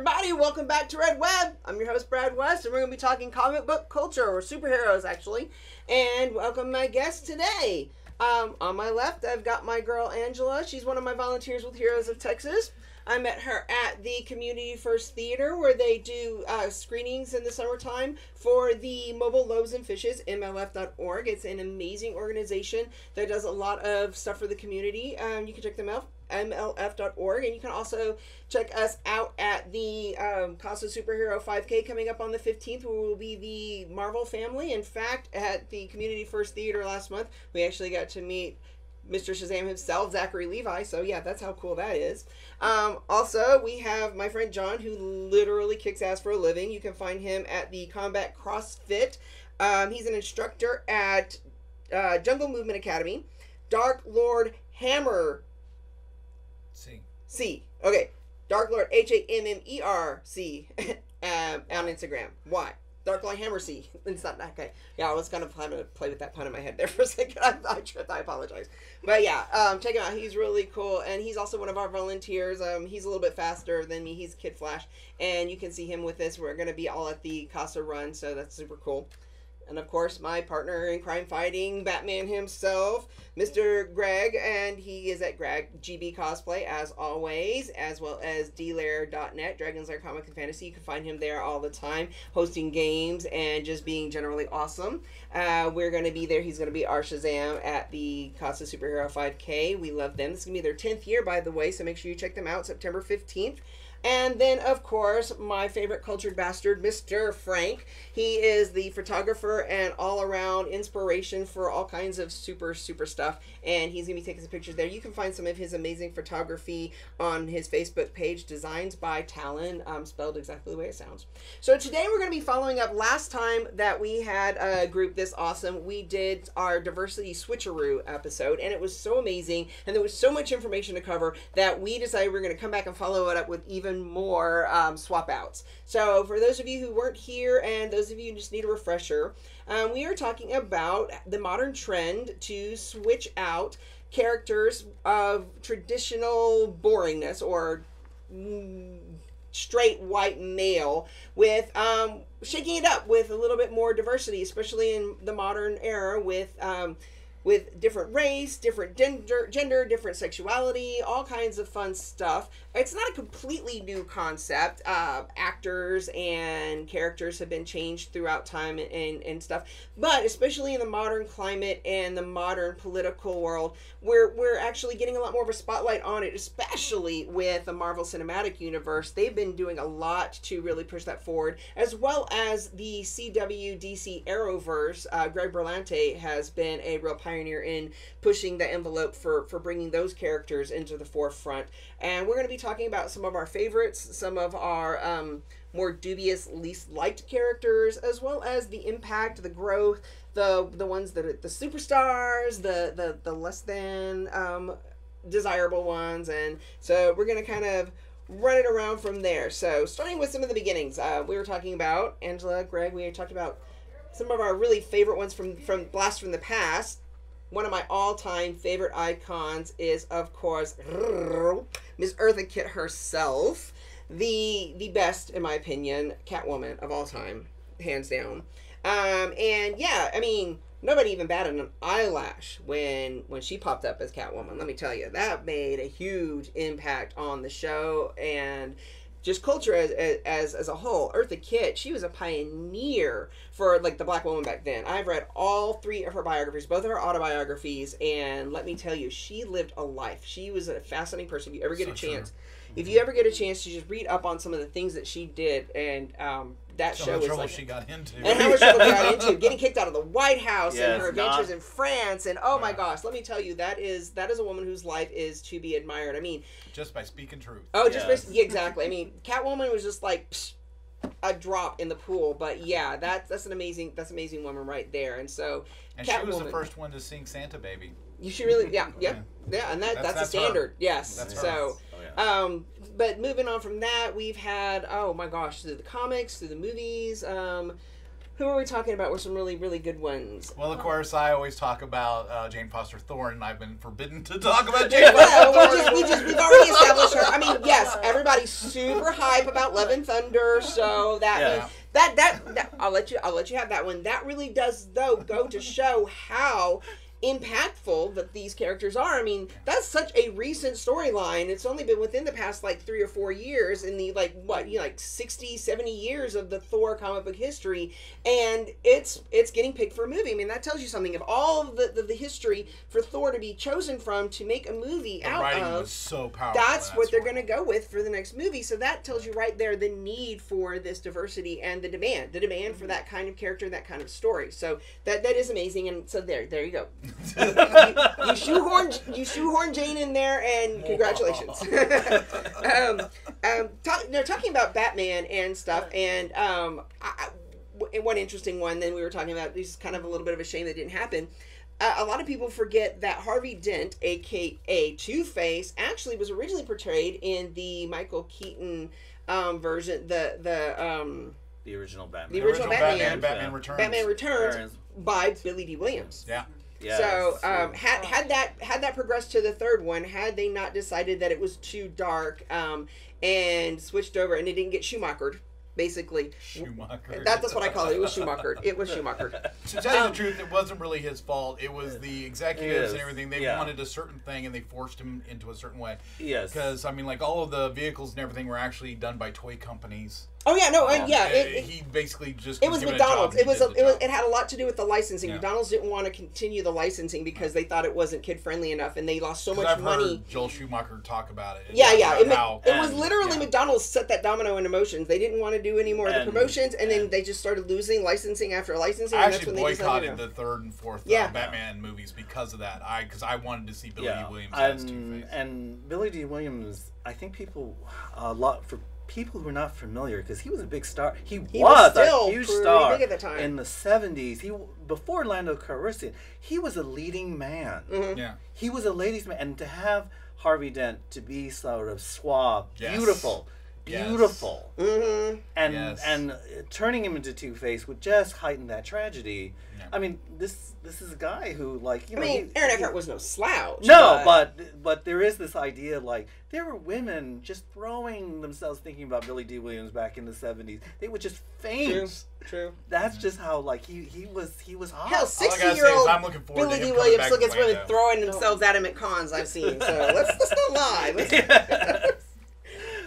everybody, welcome back to Red Web. I'm your host, Brad West, and we're going to be talking comic book culture, or superheroes, actually. And welcome my guest today. Um, on my left, I've got my girl Angela. She's one of my volunteers with Heroes of Texas. I met her at the Community First Theater where they do uh, screenings in the summertime for the Mobile Loaves and Fishes, MLF.org. It's an amazing organization that does a lot of stuff for the community. Um, you can check them out mlf.org and you can also check us out at the um, Superhero 5K coming up on the 15th where we'll be the Marvel family. In fact, at the Community First Theater last month, we actually got to meet Mr. Shazam himself, Zachary Levi. So yeah, that's how cool that is. Um, also, we have my friend John, who literally kicks ass for a living. You can find him at the Combat CrossFit. Um, he's an instructor at uh, Jungle Movement Academy. Dark Lord Hammer C. Okay. Dark Lord H A M M E R C um, on Instagram. Why? Dark Lord Hammer C. It's not that okay. Yeah, I was gonna plan to play with that pun in my head there for a second. I, I tripped. I apologize. But yeah, um, check him out. He's really cool, and he's also one of our volunteers. Um, he's a little bit faster than me. He's Kid Flash, and you can see him with us. We're gonna be all at the Casa Run, so that's super cool and of course my partner in crime fighting batman himself mr greg and he is at greg gb cosplay as always as well as dlair.net dragon's lair comic and fantasy. You can find him there all the time hosting games and just being generally awesome uh, we're going to be there he's going to be our shazam at the casa superhero 5k we love them this is going to be their 10th year by the way so make sure you check them out september 15th and then, of course, my favorite cultured bastard, Mr. Frank. He is the photographer and all around inspiration for all kinds of super, super stuff. And he's going to be taking some pictures there. You can find some of his amazing photography on his Facebook page, Designs by Talon, um, spelled exactly the way it sounds. So today we're going to be following up. Last time that we had a group this awesome, we did our diversity switcheroo episode, and it was so amazing. And there was so much information to cover that we decided we are going to come back and follow it up with even more um, swap outs. So, for those of you who weren't here and those of you who just need a refresher, um, we are talking about the modern trend to switch out characters of traditional boringness or mm, straight white male with um, shaking it up with a little bit more diversity, especially in the modern era with. Um, with different race, different gender, gender, different sexuality, all kinds of fun stuff. It's not a completely new concept. Uh, actors and characters have been changed throughout time and, and, stuff, but especially in the modern climate and the modern political world, we're we're actually getting a lot more of a spotlight on it, especially with the Marvel Cinematic Universe. They've been doing a lot to really push that forward, as well as the CW DC Arrowverse. Uh, Greg Berlanti has been a real pioneer in pushing the envelope for for bringing those characters into the forefront. And we're going to be talking about some of our favorites, some of our um, more dubious, least liked characters, as well as the impact, the growth, the the ones that are the superstars, the the the less than um, desirable ones, and so we're gonna kind of run it around from there. So starting with some of the beginnings, uh, we were talking about Angela, Greg. We talked about some of our really favorite ones from from Blast from the Past one of my all-time favorite icons is of course Miss Eartha Kitt herself, the the best in my opinion Catwoman of all time, hands down. Um, and yeah, I mean nobody even batted an eyelash when when she popped up as Catwoman. Let me tell you, that made a huge impact on the show and just culture as, as as a whole. Eartha Kitt, she was a pioneer for like the black woman back then. I've read all three of her biographies, both of her autobiographies, and let me tell you, she lived a life. She was a fascinating person. If you ever get so a chance, true. if you ever get a chance to just read up on some of the things that she did, and um, that so show was like she got into, and how much trouble she got into, getting kicked out of the White House yes, and her adventures not... in France, and oh my gosh, let me tell you, that is that is a woman whose life is to be admired. I mean, just by speaking truth. Oh, just yes. by, yeah, exactly. I mean, Catwoman was just like. Psh, a drop in the pool, but yeah, that's that's an amazing that's an amazing woman right there, and so and Catwoman, she was the first one to sing Santa Baby. You should really, yeah, yeah, yeah, and that that's, that's, that's a standard, her. yes. That's so, oh, yeah. um, but moving on from that, we've had oh my gosh, through the comics, through the movies, um, who are we talking about? Were some really really good ones. Well, of course, I always talk about uh, Jane Foster Thor, and I've been forbidden to talk about Jane Foster we just, we just we've already established her. I mean, yes, everybody's super hype about Love and Thunder, so that Yeah. that, that that I'll let you I'll let you have that one. That really does though go to show how impactful that these characters are. I mean, that's such a recent storyline. It's only been within the past like 3 or 4 years in the like what, you know, like 60, 70 years of the Thor comic book history and it's it's getting picked for a movie. I mean, that tells you something of all of the, the, the history for Thor to be chosen from to make a movie The out of so powerful. that's in what they're going to go with for the next movie. So that tells you right there the need for this diversity and the demand, the demand for mm-hmm. that kind of character, that kind of story. So that that is amazing. And so there, there you go. You, you shoehorn, you shoehorn Jane in there, and congratulations. um, um, talk, no, talking about Batman and stuff, and um, I, I- w- one interesting one. Then we were talking about this is kind of a little bit of a shame that didn't happen. Uh, a lot of people forget that Harvey Dent, aka Two Face, actually was originally portrayed in the Michael Keaton um, version, the the um, The original Batman. The original Batman. Batman Returns. Batman Returns Returns. by Billy Dee Williams. Yeah. Yes. So um, had had that had that progressed to the third one, had they not decided that it was too dark um, and switched over, and it didn't get Schumachered, basically. Schumacher. That, that's what I call it. It was Schumachered. It was Schumachered. To tell you Um, the truth, it wasn't really his fault. It was the executives and everything. They Yeah. wanted a certain thing, and they forced him into a certain way. yes. Because I mean, like all of the vehicles and everything were actually done by toy companies. Oh yeah, no, and Um, yeah, uh, it, it, he basically just it was given a job McDonald's. It was a, it was it had a lot to do with the licensing. Yeah. McDonald's didn't want to continue the licensing because they thought it wasn't kid friendly enough, and they lost so much I've money. heard Joel Schumacher talk about it. Yeah, yeah. It, how- it was literally yeah. McDonald's set that domino into motion. They didn't want to do any more of the And- promotions, and then they just started losing licensing after licensing. I and that's actually when they decided boycotted to- the third and fourth Yeah. uh, Batman movies because of that. I because I wanted to see Billy yeah. Dee Williams as Two and, Face. and Billy Dee Williams, I think people, a lot, for people who are not familiar, because he was a big star. He, He was was, still a huge star big at the time. in the 70s. He Before Lando Calrissian, he was a leading man. Mhm. Yeah. He was a ladies' man. And to have Harvey Dent to be sort of suave, Yes. beautiful, Yes. beautiful. Mhm. and Yes. and uh, turning him into Two Face would just heighten that tragedy. Yeah. I mean, this this is a guy who like you I know. mean, he- Aaron he- Eckhart was no slouch. no, but but there is this idea like there were women just throwing themselves thinking about Billy Dee Williams back in the seventies. They would just faint. true, true. That's just how like he he was he was hot. Hell, All I gotta say is sixty-year-old I'm looking forward Billy Dee Williams still gets women throwing themselves at him at cons I've seen. So let's let's not lie. Let's-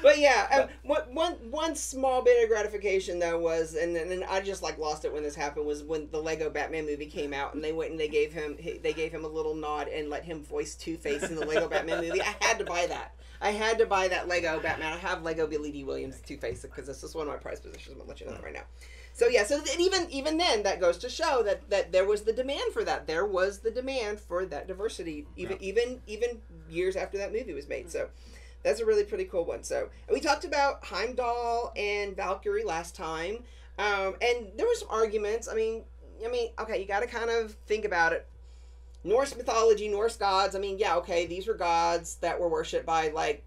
But yeah, um, one, one, one small bit of gratification though was, and and I just like lost it when this happened was when the Lego Batman movie came out and they went and they gave him they gave him a little nod and let him voice Two Face in the Lego Batman movie. I had to buy that. I had to buy that Lego Batman. I have Lego Billy Dee Williams Two Face because this is one of my prized possessions. I'm gonna let you know that right now. So yeah, so and even even then, that goes to show that that there was the demand for that. There was the demand for that diversity, even Yeah. even even years after that movie was made. So that's a really pretty cool one. So we talked about Heimdall and Valkyrie last time, um, and there were some arguments. I mean, I mean, okay, you got to kind of think about it. Norse mythology, Norse gods. I mean, yeah, okay, these were gods that were worshipped by like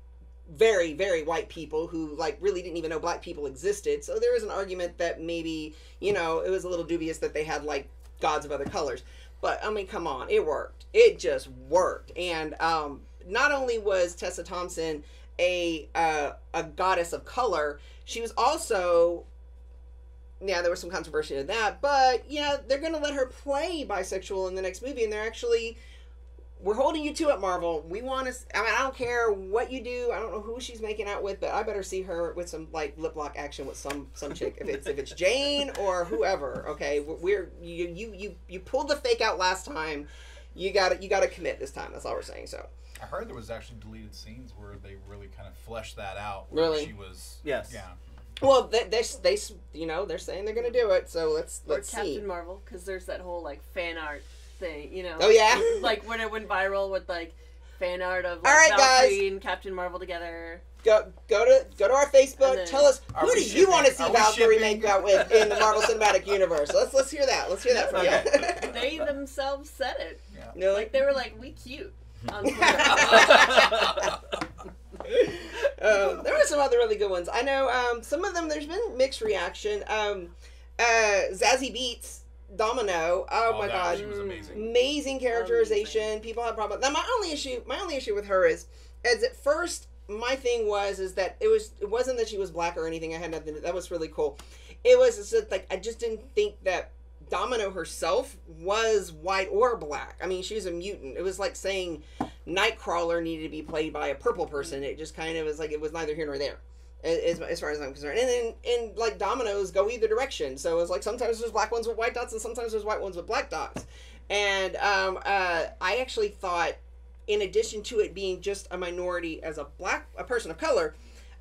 very very white people who like really didn't even know black people existed so there is an argument that maybe you know it was a little dubious that they had like gods of other colors but i mean come on it worked it just worked and um not only was tessa thompson a uh, a goddess of color she was also yeah there was some controversy in that but you know they're gonna let her play bisexual in the next movie and they're actually we're holding you to it, Marvel. We want to. I mean, I don't care what you do. I don't know who she's making out with, but I better see her with some like lip lock action with some some chick. If it's if it's Jane or whoever, okay. We're, we're you you you you pulled the fake out last time. You got to you got to commit this time. That's all we're saying. So I heard there was actually deleted scenes where they really kind of fleshed that out. where Really? She was. Yes. Yeah. well, they they, they you know they're saying they're gonna do it. So let's or let's Captain see. Marvel, because there's that whole like fan art thing, you know. Oh, yeah? like when it went viral with like fan art of like All right, Valkyrie guys. and Captain Marvel together. Go go to go to our Facebook. Then- Tell us who we do you want to see shipping? Are we Valkyrie make out with in the Marvel Cinematic Universe. Let's let's hear that. Let's hear that from you. They themselves said it. Yeah. No, Like they were like, "We cute." On um, there were some other really good ones. I know um, some of them. There's been mixed reaction. Um, Uh, Zazie Beetz, Domino. Oh, my that- gosh, amazing. amazing characterization. People have problems. Now, my only issue, my only issue with her is, as at first, my thing was is that it was it wasn't that she was black or anything. I had nothing. That was really cool. It was just like I just didn't think that Domino herself was white or black. I mean, she was a mutant. It was like saying Nightcrawler needed to be played by a purple person. It just kind of was like it was neither here nor there. As, as far as I'm concerned, and then and like dominoes go either direction. So it's like sometimes there's black ones with white dots, and sometimes there's white ones with black dots. And um, uh, I actually thought, in addition to it being just a minority as a black a person of color,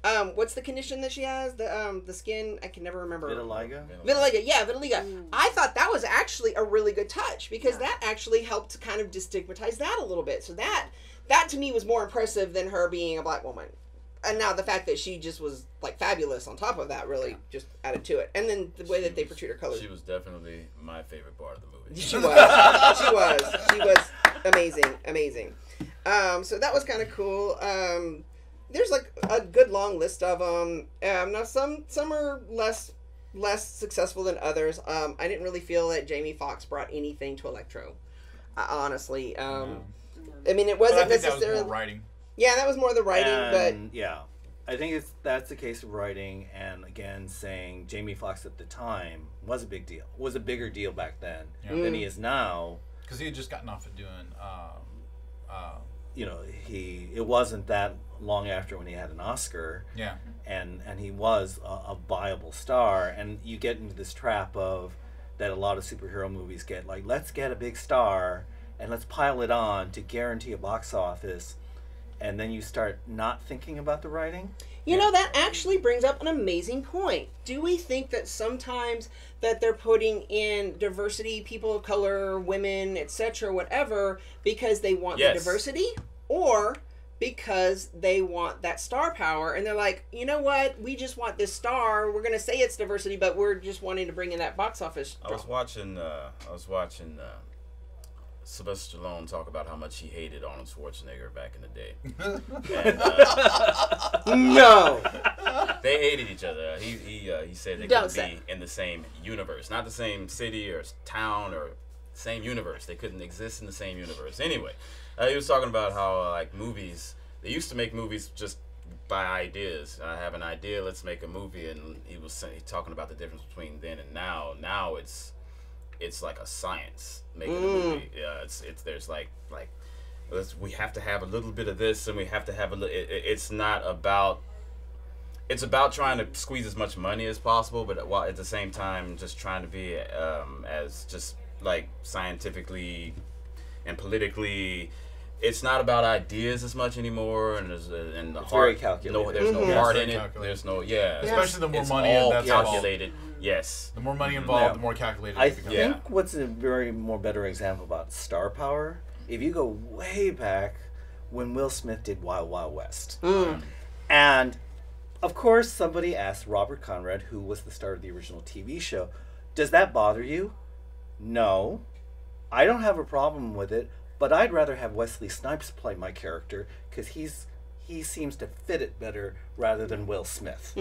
um, what's the condition that she has? The um, the skin I can never remember. Vitiligo. Vitiligo, yeah, vitiligo. Mm. I thought that was actually a really good touch because Yeah. that actually helped to kind of destigmatize that a little bit. So that that to me was more impressive than her being a black woman. And now the fact that she just was like fabulous on top of that really just added to it. And then the way that they portrayed her colors. She was definitely my favorite part of the movie. She was. she was. She was amazing. Amazing. Um, so that was kind of cool. Um, there's like a good long list of them. Um, now some some are less less successful than others. Um, I didn't really feel that Jamie Foxx brought anything to Electro. Uh, honestly, um, I mean, it wasn't think that was necessarily. more writing. yeah, that was more the writing, and, yeah, I think it's that's the case of writing, and again, saying Jamie Foxx at the time was a big deal, was a bigger deal back then Yeah. than he is now. Because he had just gotten off of doing. Um, uh, You know, he it wasn't that long after when he had an Oscar, yeah. and and he was a, a viable star, and you get into this trap of that a lot of superhero movies get like let's get a big star and let's pile it on to guarantee a box office. And then you start not thinking about the writing You know that actually brings up an amazing point. Do we think that sometimes that they're putting in diversity, people of color, women, etc., whatever, because they want Yes. the diversity, or because they want that star power, and they're like, you know what, we just want this star. We're gonna say it's diversity, but we're just wanting to bring in that box office. I was watching. Uh, I was watching uh, Sylvester Stallone talk about how much he hated Arnold Schwarzenegger back in the day. and, uh, no. they hated each other. He he uh, he said they Don't couldn't say. be in the same universe, not the same city or town or same universe. They couldn't exist in the same universe. Anyway, uh, he was talking about how uh, like movies. They used to make movies just by ideas. I have an idea, let's make a movie, and he was saying, talking about the difference between then and now. Now it's it's like a science making a movie. Yeah, it's it's there's like like let's, we have to have a little bit of this and we have to have a little. It, it- it's not about. It's about trying to squeeze as much money as possible, but while at the same time just trying to be um, as just like scientifically and politically. It's not about ideas as much anymore, and there's uh, and the It's heart. very calculated. No, there's no heart Yes, in it. There's no yeah. Especially the more it's money all that's involved. calculated. Yes. The more money involved, Yeah. the more calculated I it becomes. Yeah. think what's a very more better example about star power, if you go way back when Will Smith did Wild Wild West. Mm. And of course, somebody asked Robert Conrad, who was the star of the original TV show, does that bother you? No. I don't have a problem with it, but I'd rather have Wesley Snipes play my character because he's he seems to fit it better rather than Will Smith.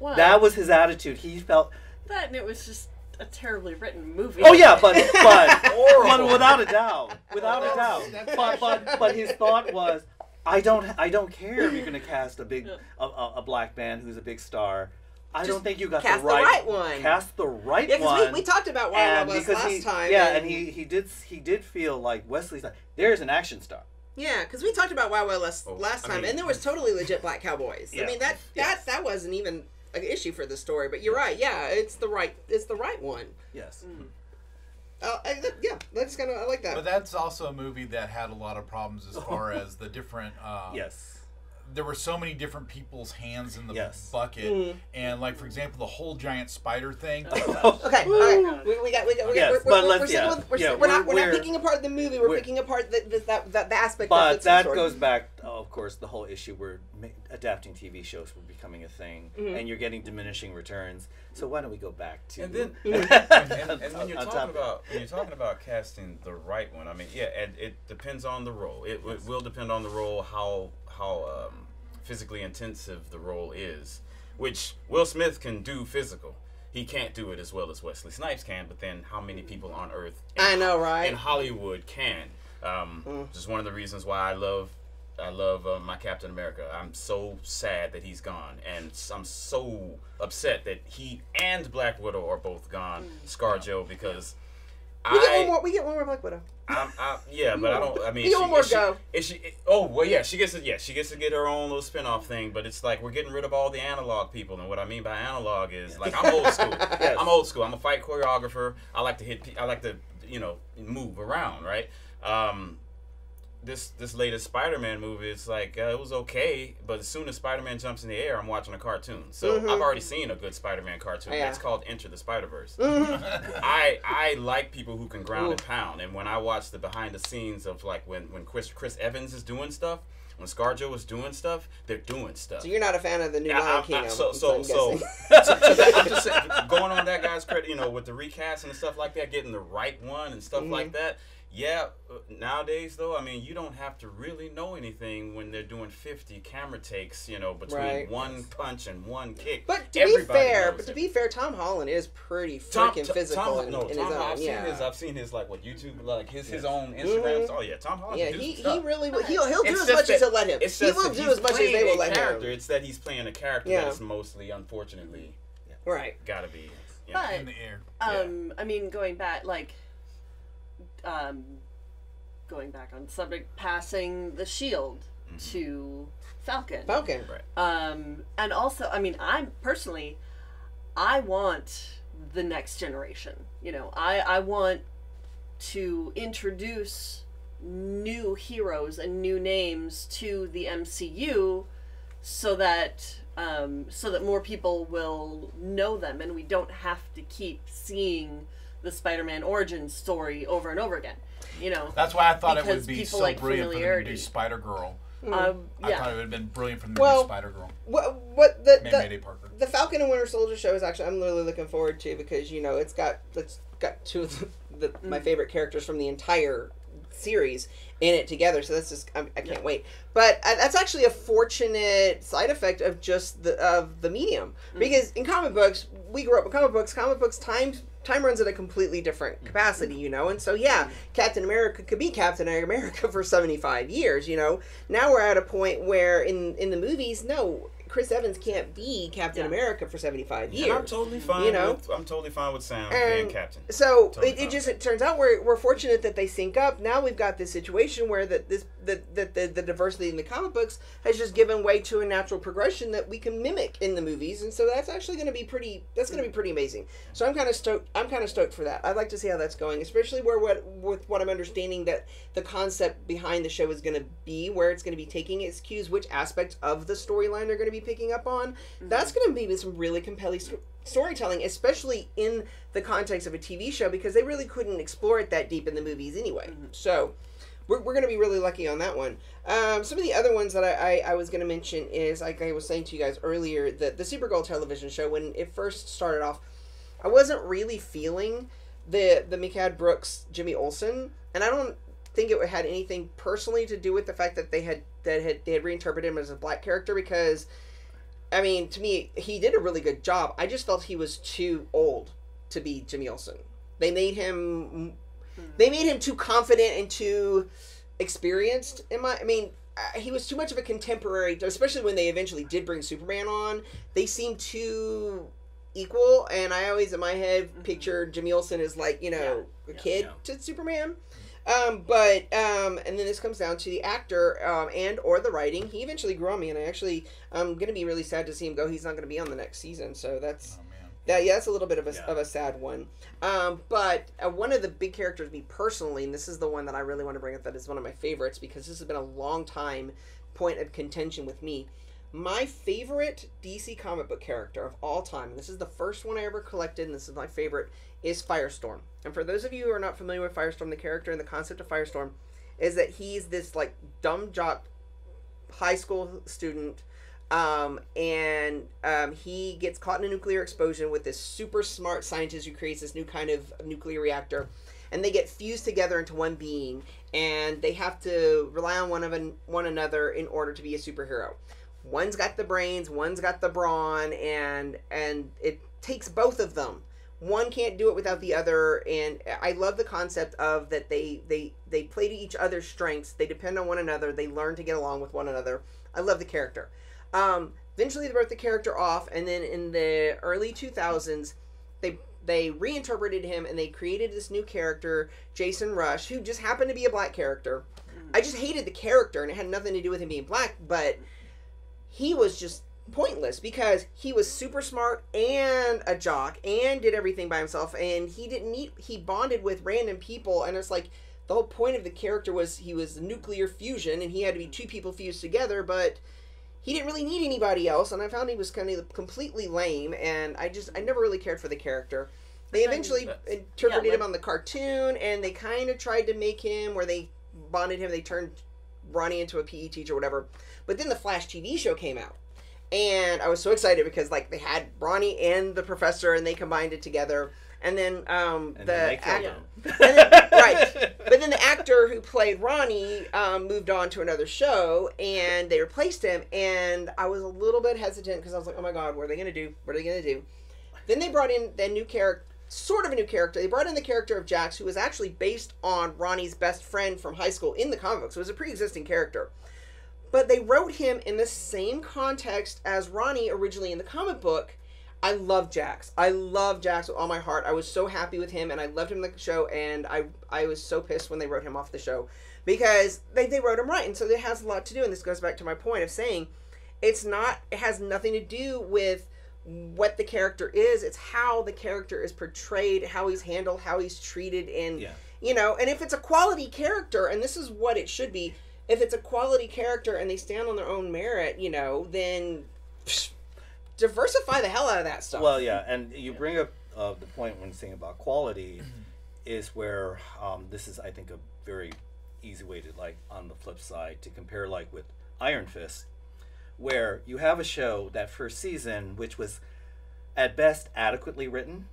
Well, That was his attitude. He felt that and it was just a terribly written movie. Oh yeah, but but, but without a doubt, without a doubt. But but but his thought was, I don't I don't care if you're gonna cast a big a, a, a black man who's a big star. I Just don't think you got cast the the right, right one. Cast the right Yeah, one. because we, we talked about Wild Wild and West last he, time. yeah, and he he did he did feel like Wesley's like there's an action star. Yeah, because we talked about Wild Wild West Oh, last I time, mean- and there was totally legit black cowboys. I mean that that that wasn't even an issue for the story. But you're right. Yeah, it's the right it's the right one. Yes. Uh, I, that- yeah, that's kind of I like that. But that's also a movie that had a lot of problems as far as the different. Uh, Yes. There were so many different people's hands in the Yes. bucket, Mm. and like for example, the whole giant spider thing. Okay, all right. We, we got, we got, we got Yes, we're, we're, we're, yeah, with, we're, yeah, sti- we're, not, we're- we're not picking apart the movie. We're, we're- picking apart the, the, that, that, the aspect But fits the that story. goes back, oh, of course, the whole issue where ma- adapting TV shows were becoming a thing, Mm-hmm. and you're getting diminishing returns. So why don't we go back to And then, and, and, and when you're talking about when you're talking about casting the right one, I mean, yeah, and it depends on the role. It, it will depend on the role, how how um, physically intensive the role is. Which Will Smith can do physical. he can't do it as well as Wesley Snipes can. But then, how many people on Earth? in- I know, right? In Hollywood, can. Um, Mm. Just one of the reasons why I love. I love uh, my Captain America. I'm so sad that he's gone, and I'm so upset that he and Black Widow are both gone. Scar ScarJo, because Mm. We get I one more. We get one more Black Widow. I'm, I, yeah, but I don't. I mean, You want more is she. Is she? Oh well, yeah. She gets to. Yeah, she gets to get her own little spin-off thing. But it's like we're getting rid of all the analog people, and what I mean by analog is like I'm old school. Yes. I'm old school. I'm a fight choreographer. I like to hit. I like to you know move around, right? Um, this this latest Spider-Man movie, it's like uh, it was okay, but as soon as Spider-Man jumps in the air, I'm watching a cartoon. So I've already seen a good Spider-Man cartoon. Mm-hmm. Yeah. It's called Enter the Spider-Verse. Mm-hmm. I I like people who can ground and pound, and when I watch the behind the scenes of like when when Chris Chris Evans is doing stuff, when ScarJo is doing stuff, they're doing stuff. So you're not a fan of the new I- Lion King? I- so I'm so so, so that- I'm just saying, going on that guy's credit, you know, with the recast and stuff like that, getting the right one and stuff Mm-hmm. like that. Yeah, uh, nowadays though, I mean, you don't have to really know anything when they're doing 50 camera takes, you know, between Right. one punch and one kick. But to Everybody be fair, but to it. be fair, Tom Holland is pretty Tom- freaking physical Tom, in, no, in his Tom, own. I've yeah. seen his. I've seen his like what YouTube, like his his own Instagrams. Oh yeah, Tom Holland. yeah, he, he really will. He'll, he'll do as just much as that- he'll let him. He will do as much as they will a let character. him. It's that he's playing a character Yeah. that's mostly, unfortunately, Right. gotta be. You know. But in the air. um, I mean, going back, like, um, going back on subject, passing the shield to Falcon. Falcon. Right. Um, and also, I mean, I'm personally, I want the next generation. You know, I I want to introduce new heroes and new names to the MCU, so that um, so that more people will know them, and we don't have to keep seeing the Spider-Man origin story over and over again. You know, That's why I thought it Because would be so like brilliant for them to do Spider Girl. um, I thought it would have been brilliant for them to Well, do Spider Girl. What what the, the Mayday Parker. the Falcon and Winter Soldier show is actually I'm really looking forward to because you know it's got it's got two of the, the my favorite characters from the entire series in it together. So that's just I'm, I can't wait. But uh, that's actually a fortunate side effect of just the of the medium because in comic books we grew up with comic books. Comic books time time runs at a completely different mm-hmm. capacity, you know. And so yeah, mm-hmm. Captain America could be Captain America for 75 years, you know. Now we're at a point where in in the movies, no, Chris Evans can't be Captain Yeah. America for 75 years. And I'm totally fine. You know? with, I'm totally fine with Sam And being captain. So Totally it, it just it turns out we're, we're fortunate that they sync up. Now we've got this situation where that this that the, the, the diversity in the comic books has just given way to a natural progression that we can mimic in the movies, and so that's actually going to be pretty. That's going to be pretty amazing. So I'm kind of stoked. I'm kind of stoked for that. I'd like to see how that's going, especially where what with what I'm understanding that the concept behind the show is going to be, where it's going to be taking its cues, which aspects of the storyline they're going to be picking up on. Mm-hmm. That's going to be some really compelling. sto- Storytelling, especially in the context of a TV show, because they really couldn't explore it that deep in the movies anyway. Mm-hmm. So, we're, we're going to be really lucky on that one. Um, some of the other ones that I, I, I was going to mention is, like I was saying to you guys earlier, that the, Supergirl television show, when it first started off, I wasn't really feeling the, the Mehcad Brooks, Jimmy Olsen, and I don't think it had anything personally to do with the fact that they had that had they had reinterpreted him as a black character because I mean to me he did a really good job. I just felt he was too old to be Jimmy Olsen. They made him they made him too confident and too experienced in my I mean uh, he was too much of a contemporary especially when they eventually did bring Superman on. They seemed too equal and I always in my head pictured Jimmy Olsen as like, you know, a kid to Superman. Um, but um, and then this comes down to the actor um, and or the writing. He eventually grew on me, and I actually I'm gonna be really sad to see him go. He's not gonna be on the next season, so that's That. Yeah, that's a little bit of a Yeah. of a sad one. Um, but uh, one of the big characters, me personally, and this is the one that I really want to bring up. That is one of my favorites because this has been a long time point of contention with me. My favorite DC comic book character of all time, and this is the first one I ever collected, and this is my favorite, is Firestorm. And for those of you who are not familiar with Firestorm, the character and the concept of Firestorm is that he's this like dumb jock high school student um, and um, he gets caught in a nuclear explosion with this super smart scientist who creates this new kind of nuclear reactor and they get fused together into one being and they have to rely on one of an, one another in order to be a superhero one's got the brains one's got the brawn and and it takes both of them. One can't do it without the other, and I love the concept of that they they they play to each other's strengths. They depend on one another. They learn to get along with one another. I love the character. Um, eventually, they wrote the character off, and then in the early two thousands, they they reinterpreted him and they created this new character, Jason Rusch, who just happened to be a black character. I just hated the character, and it had nothing to do with him being black, but he was just pointless because he was super smart and a jock and did everything by himself and he didn't need he bonded with random people and it's like the whole point of the character was he was nuclear fusion and he had to be two people fused together but he didn't really need anybody else and i found he was kind of completely lame and i just i never really cared for the character they eventually interpreted yeah, him on the cartoon and they kind of tried to make him where they bonded him they turned ronnie into a pe teacher or whatever but then the flash tv show came out and I was so excited because like they had Ronnie and the professor and they combined it together. And then um, And the then they act- killed him. and then- right. But then the actor who played Ronnie um, moved on to another show, and they replaced him. And I was a little bit hesitant because I was like, "Oh my God, what are they gonna do? What are they gonna do?" Then they brought in the new character, sort of a new character. They brought in the character of Jax, who was actually based on Ronnie's best friend from high school in the comic book, So it was a pre-existing character but they wrote him in the same context as Ronnie originally in the comic book. I love Jax. I love Jax with all my heart. I was so happy with him, and I loved him in the show. And I I was so pissed when they wrote him off the show because they they wrote him right, and so it has a lot to do. And this goes back to my point of saying it's not. It has nothing to do with what the character is. It's how the character is portrayed, how he's handled, how he's treated, and Yeah. you know. And if it's a quality character, and this is what it should be if it's a quality character and they stand on their own merit, you know, then psh, diversify the hell out of that stuff. Well, yeah, and you bring up uh, the point when saying about quality is where um, this is, I think, a very easy way to like on the flip side to compare like with Iron Fist, where you have a show that first season which was at best adequately written,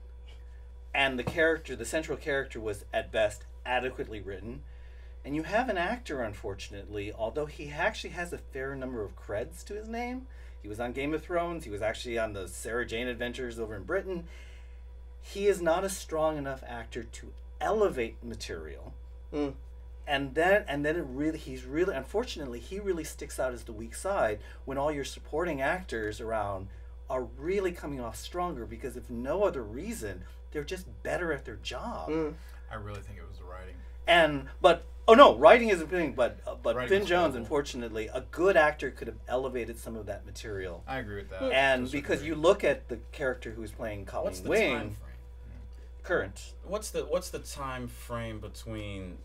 and the character, the central character, was at best adequately written. And you have an actor, unfortunately, although he actually has a fair number of creds to his name. He was on Game of Thrones. He was actually on the Sarah Jane Adventures over in Britain. He is not a strong enough actor to elevate material. Mm. And then, and then it really, he's really, unfortunately, he really sticks out as the weak side when all your supporting actors around are really coming off stronger because if no other reason, they're just better at their job. Mm. I really think it was the writing. And but oh no, writing isn't thing. But uh, but Writing Finn Jones, horrible. unfortunately, a good actor could have elevated some of that material. I agree with that. And To a because degree. you look at the character who's playing Colleen What's the Wing, time frame? current. What's the what's the time frame between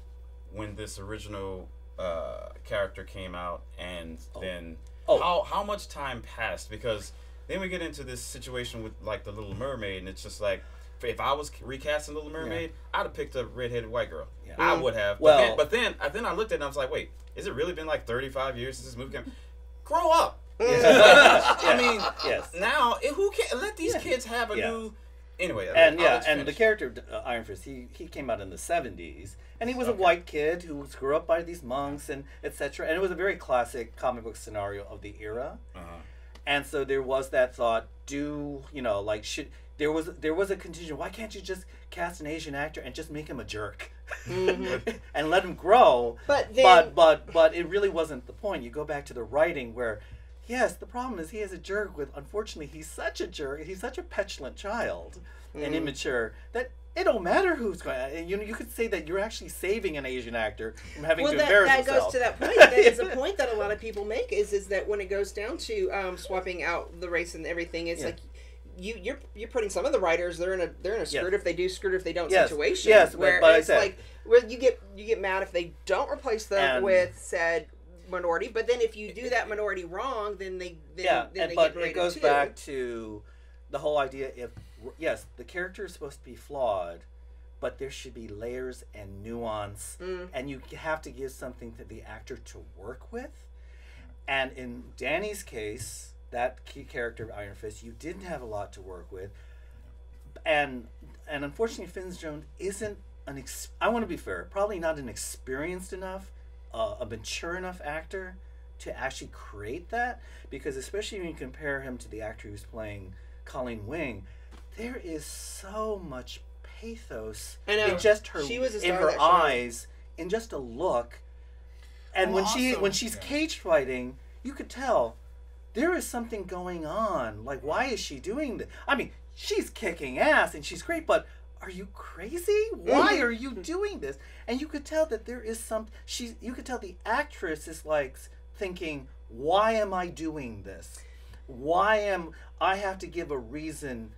when this original uh, character came out and then Oh. how how much time passed? Because then we get into this situation with like the Little Mermaid, and it's just like if I was recasting Little Mermaid, I'd have picked a redheaded white girl. Yeah. I would have. Well- but then, but then I, then I looked at it and I was like, wait, has it really been like 35 years since this movie came? Grow up. I mean, Yes. now who can let these Yeah. kids have a Yeah. new. Anyway, and I'll yeah, and the character uh, Iron Fist, he he came out in the seventies, and he was a white kid who was grew up by these monks and etc. And it was a very classic comic book scenario of the era. Uh-huh. And so there was that thought: do you know, like, should there was there was a contingent? Why can't you just cast an Asian actor and just make him a jerk, mm-hmm. and let him grow? But then- but but but it really wasn't the point. You go back to the writing where. Yes, the problem is he is a jerk. With unfortunately, he's such a jerk. He's such a petulant child and mm-hmm. immature that it don't matter who's going. And uh, you know, you could say that you're actually saving an Asian actor from having well, to that, embarrass that himself. goes to that point. That is a point that a lot of people make is is that when it goes down to um, swapping out the race and everything, it's Yeah. like you you're you're putting some of the writers they're in a they're in a screwed if they do screwed if they don't Yes. situation. Yes, but- where but I it's like where you get you get mad if they don't replace them And- with said minority, but then if you do that minority wrong, then they then, yeah, then and, they but it goes too. back to the whole idea. If yes, the character is supposed to be flawed, but there should be layers and nuance, Mm. and you have to give something to the actor to work with. And in Danny's case, that key character of Iron Fist, you didn't have a lot to work with, and and unfortunately, Finn Jones isn't an. Ex- I want to be fair, probably not an experienced enough, uh, a mature enough actor to actually create that. Because especially when you compare him to the actor who's playing Colleen Wing, there is so much pathos in just her She was in her eyes, in just a look. And Well, when she when she's yeah. cage fighting, you could tell there is something going on. Like, why is she doing this? I mean, she's kicking ass and she's great, but are you crazy? Why are you doing this? And you could tell that there is some. She, you could tell the actress is like thinking, why am I doing this? Why am I have to give a reason,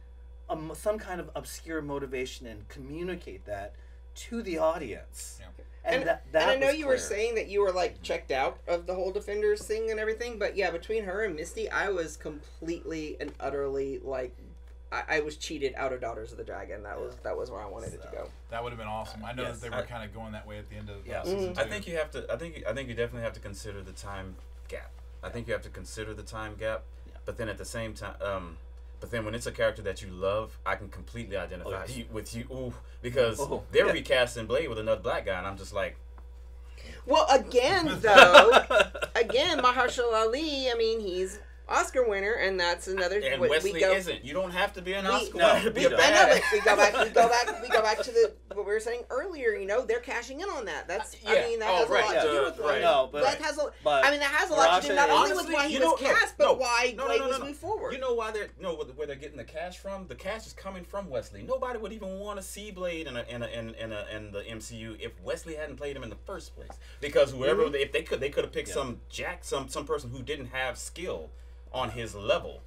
um, some kind of obscure motivation, and communicate that to the audience? Yeah. And, And, that, that and I know was you were saying that you were like checked out of the whole Defenders thing and everything, but yeah, between her and Misty, I was completely and utterly like, I, I was cheated out of Daughters of the Dragon. That was that was where I wanted it to go. That would have been awesome. I know Yes. that they were kind of going that way at the end of Yeah. season two. I think you have to. I think. I think you definitely have to consider the time gap. I think you have to consider the time gap, but then at the same time, um, but then when it's a character that you love, I can completely identify Oh, yes. you, with you. Ooh, because Oh, they're yeah. recasting Blade with another black guy, and I'm just like, Well, again though, again Mahershala Ali. I mean, he's Oscar winner, and that's another. and we- Wesley we go, isn't. You don't have to be an We- Oscar No, winner to be a don't. I know, but we go back. We go back. We go back to the what we were saying earlier. You know, they're cashing in on that. That's. Yeah. I mean, that Oh, has right, a lot to do uh, with right. why. No, but- that has a. but I mean, that has a lot to do Rasha not only with why he was know- no, cast, but no. why No, no, Blade no, was no. moved forward. You know why they're no where they're getting the cash from? The cash is coming from Wesley. Nobody would even want to see Blade in a, in a, in in, a, in the MCU if Wesley hadn't played him in the first place. Because whoever Mm-hmm. if they could they could have picked Yeah. some jack some some person who didn't have skill on his level.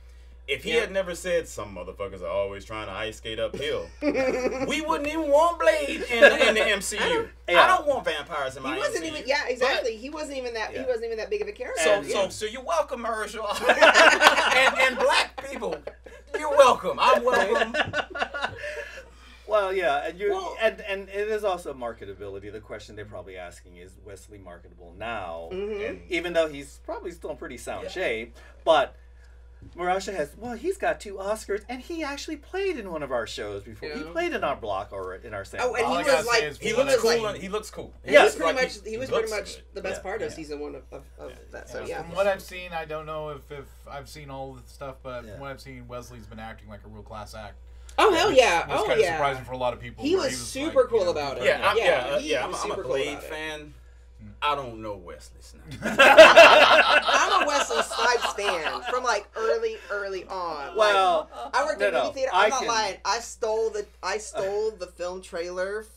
If he Yeah. had never said some motherfuckers are always trying to ice skate uphill, we wouldn't even want Blade in, the- in the MCU. I Yeah. don't want vampires in my he wasn't MCU. even. Yeah, exactly. he wasn't even that. He wasn't even that big of a character. So, so, so you're welcome, Herschel. and, and black people, you're welcome. I'm welcome. Well, yeah, and you Well- and and it is also marketability. The question they're probably asking is Wesley marketable now, Mhm. and even though he's probably still in pretty sound Yeah. shape, but. Marasha has well, he's got two Oscars, and he actually played in one of our shows before. He played in our block or in our Oh, and he I was like He he looks cool. like he looks cool. he Yeah. was pretty Like, much he he was pretty much good. the best Yeah, part of yeah. season one of, of, of that. So Yeah, yeah. From what I've seen, I don't know if, if I've seen all the stuff, but Yeah. from what I've seen, Wesley's been acting like a real class act. Oh hell which yeah! Was Oh kind of yeah! surprising for a lot of people. He where was super like, cool you know, about it. Yeah, I'm, Yeah, yeah, yeah. I'm, I'm a super cool Blade it. fan. I don't know Wesley Snipes. I'm a Wesley Snipes fan from like early, early on. well, Like, I worked no, in movie no, theater. I I'm not can- lying. I stole the I stole the film trailer f-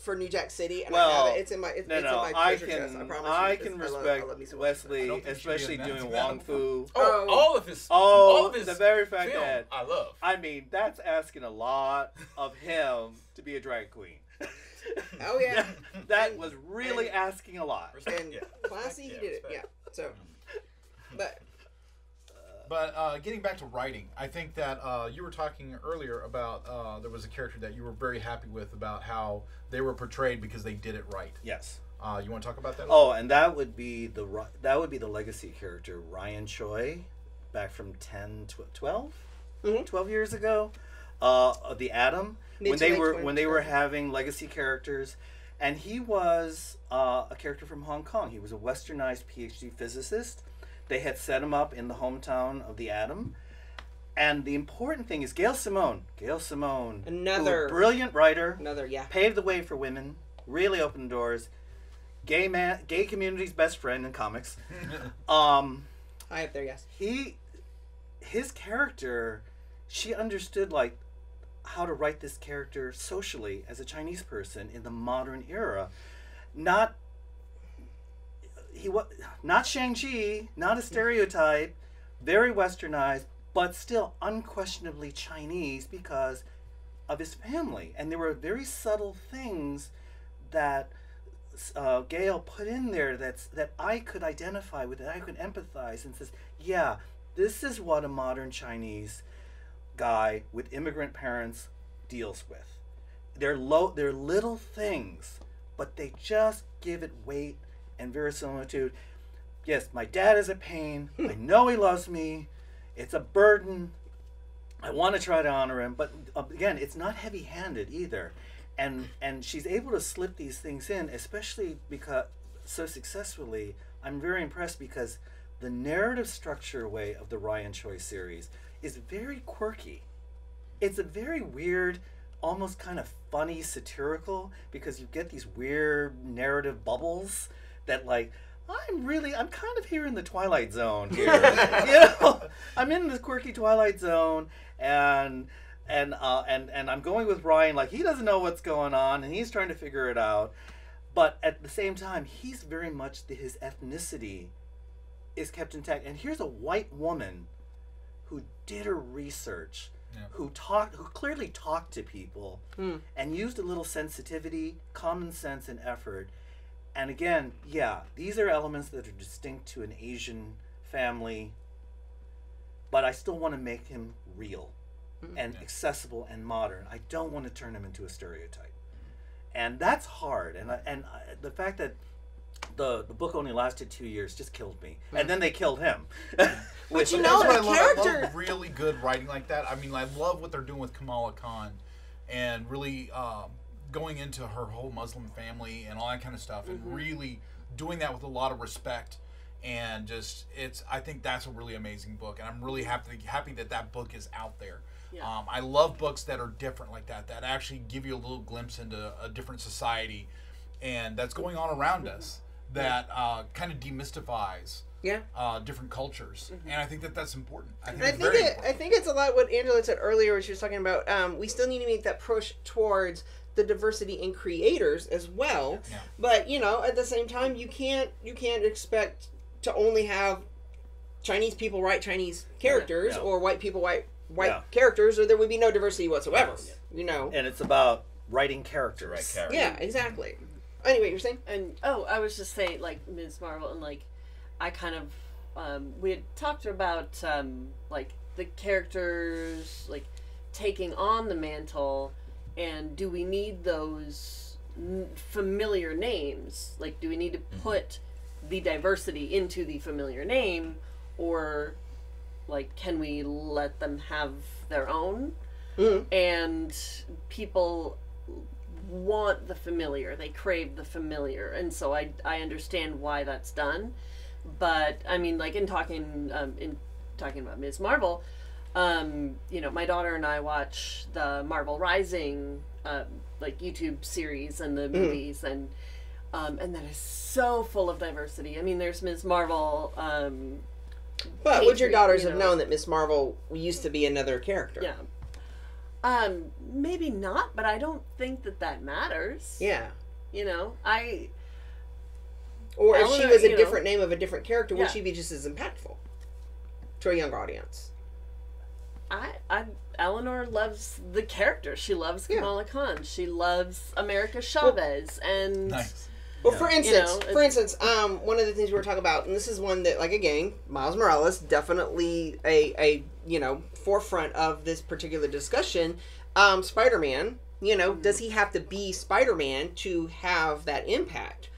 for New Jack City, and Well, I have it. It's in my it's, no, it's no, in my I treasure can, chest. I promise I you. 'cause can uh, I love- respect I love me some Wesley, don't think she especially doing Wong Foo. Oh, Oh. all of his, Oh, all of his the very fact film, that I love. I mean, that's asking a lot of him to be a drag queen. Oh, yeah. that And- was really and- asking a lot. And Yeah. classy, he Yeah, did it. Yeah. So, but But uh, getting back to writing, I think that uh, you were talking earlier about uh, there was a character that you were very happy with about how they were portrayed because they did it right. Yes. Uh, you want to talk about that? Oh, and that would be the that would be the legacy character Ryan Choi, back from 10, tw- 12? Mhm. 12 years ago. Uh, of the Atom Mid when they were 20s, when they were having legacy characters, and he was uh, a character from Hong Kong. He was a westernized PhD physicist. They had set him up in the hometown of the Atom. And the important thing is Gail Simone. Gail Simone, who Another- brilliant writer, another yeah. paved the way for women, really opened doors. Gay man, gay community's best friend in comics. um, High up there, yes. he, his character, she understood like how to write this character socially as a Chinese person in the modern era, not. He was not Shang Chi, not a stereotype, very westernized, but still unquestionably Chinese because of his family, and there were very subtle things that uh, Gail put in there that's that I could identify with, that I could empathize, and says, yeah, this is what a modern Chinese guy with immigrant parents deals with. They're low, they're little things, but they just give it weight and verisimilitude. Yes, my dad is a pain. I know he loves me. It's a burden. I want to try to honor him, but uh, again, it's not heavy-handed either. And and she's able to slip these things in, especially because so successfully. I'm very impressed because the narrative structure way of the Ryan Choi series is very quirky. it's a very weird, almost kind of funny satirical because you get these weird narrative bubbles that like I'm really I'm kind of here in the twilight zone here. you know, I'm in this quirky twilight zone and and uh, and and I'm going with Ryan like he doesn't know what's going on and he's trying to figure it out. But at the same time, he's very much the, his ethnicity is kept intact. And here's a white woman who did her research, Yeah. who talked, who clearly talked to people, and used a little sensitivity, common sense, and effort. And again, yeah, these are elements that are distinct to an Asian family, but I still want to make him real and accessible and modern. I don't want to turn him into a stereotype, and that's hard. And I, and I, the fact that the the book only lasted two years just killed me, and then they killed him. But you But know, that's what I the love. I character. love really good writing like that. I mean, I love what they're doing with Kamala Khan, and really um, going into her whole Muslim family and all that kind of stuff, Mm-hmm. and really doing that with a lot of respect. And just, it's. I think that's a really amazing book, and I'm really happy happy that that book is out there. Yeah. Um, I love books that are different like that, that actually give you a little glimpse into a different society, and that's going on around us. That uh, kind of demystifies Yeah. uh, different cultures, and I think that that's important. I think I it's think it, I think it's a lot what Angela said earlier when she was talking about. Um, we still need to make that push towards the diversity in creators as well. Yeah. But you know, at the same time, you can't you can't expect to only have Chinese people write Chinese characters Yeah. or white people write white Yeah. characters, or there would be no diversity whatsoever. You know. and it's about writing characters. Right character. Yeah, exactly. Anyway, you're saying? and oh, I was just saying like Ms. Marvel and like I kind of um, we had talked about um, like the characters like taking on the mantle, and do we need those n- familiar names? Like, do we need to put the diversity into the familiar name, or like can we let them have their own? Mhm. And people want the familiar. They crave the familiar, and so I I understand why that's done. But I mean, like in talking um, in talking about Ms. Marvel, um, you know, my daughter and I watch the Marvel Rising um, like YouTube series and the movies, and um, and that is so full of diversity. I mean, there's Ms. Marvel. Um, But would your daughters you have known that Miss Marvel used to be another character? yeah. Um, maybe not, but I don't think that that matters. Yeah. You know, I Or if she was a you know- different name of a different character, would Yeah. she be just as impactful to a younger audience? I, I, Eleanor loves the character. She loves Yeah. Kamala Khan. She loves America Chavez, and Nice. Well, Yeah. for instance, know, for instance, um, one of the things we were talking about, and this is one that, like, again, Miles Morales definitely a a you know forefront of this particular discussion. Um, Spider Man, you know, does he have to be Spider Man to have that impact?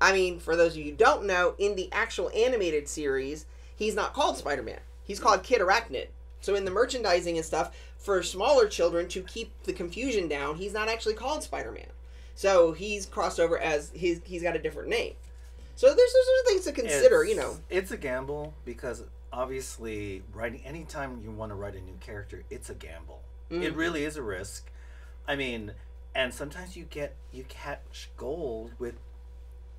I mean, for those of you who don't know, in the actual animated series, he's not called Spider Man. He's called Kid Arachnid. So in the merchandising and stuff, for smaller children to keep the confusion down, he's not actually called Spider Man. So he's crossed over as he's he's got a different name. So there's those things to consider, you know. It's a gamble because obviously writing anytime you want to write a new character, it's a gamble. It Mhm. really is a risk. I mean, and sometimes you get you catch gold with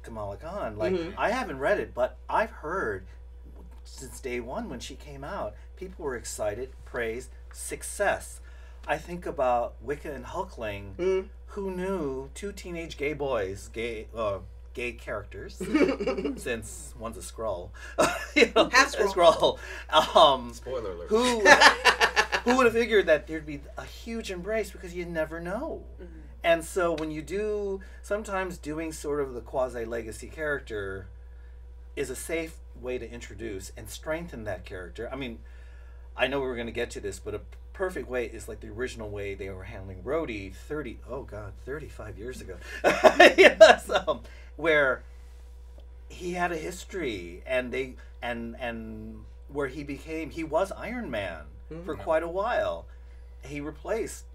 Kamala Khan. Like Mhm. I haven't read it, but I've heard since day one when she came out, people were excited, praised, success. I think about Wiccan and Hulkling. Mm. Who knew two teenage gay boys, gay uh, gay characters, since one's a Skrull, you know, Half a Skrull. Skrull. Um, Spoiler alert. who who would have figured that there'd be a huge embrace because you never know. And so when you do, sometimes doing sort of the quasi legacy character is a safe way to introduce and strengthen that character. I mean, I know we were going to get to this, but a perfect way is like the original way they were handling Rhodey 30, oh God, 35 years ago. yes, um, where he had a history and they, and, and where he became, he was Iron Man for quite a while. He replaced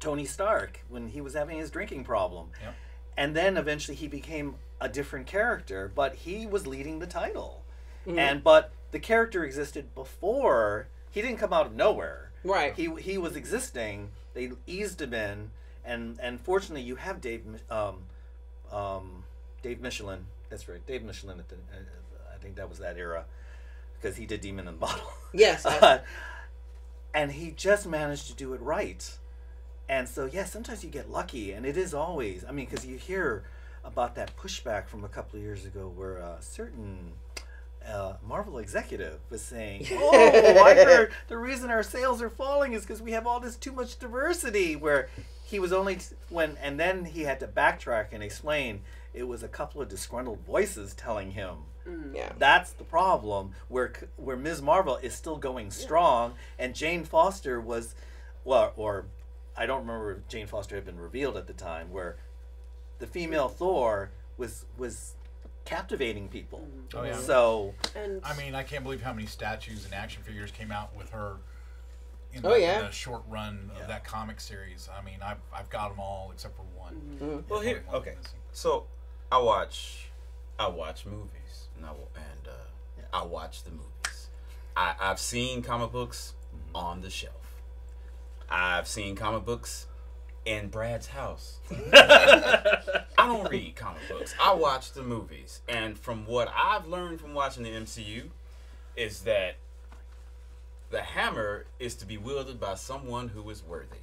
Tony Stark when he was having his drinking problem. Yep. And then eventually he became a different character, but he was leading the title. And but the character existed before. He didn't come out of nowhere. Right. He he was existing. They eased him in, and and fortunately, you have Dave um, um, Dave Michelinie. That's right, Dave Michelinie. At the, uh, I think that was that era because he did Demon in the Bottle. Yes. I- and he just managed to do it right. And so, yeah, sometimes you get lucky, and it is always. I mean, because you hear about that pushback from a couple of years ago where a certain uh, Marvel executive was saying, "Oh, I heard the reason our sales are falling is because we have all this too much diversity." Where he was only when, and then he had to backtrack and explain it was a couple of disgruntled voices telling him yeah. that's the problem where where Ms. Marvel is still going strong and Jane Foster was well or I don't remember if Jane Foster had been revealed at the time where the female Thor was was captivating people. Oh, yeah. So And I mean, I can't believe how many statues and action figures came out with her. In Oh, the, yeah. in the short run of Yeah. that comic series. I mean, I've, I've got them all except for one. Mm-hmm. Well, here, One okay. So, I watch, I watch movies, and I and uh, I watch the movies. I I've seen comic books on the shelf. I've seen comic books in Brad's house. I don't read comic books. I watch the movies, and from what I've learned from watching the MCU, is that the hammer is to be wielded by someone who is worthy.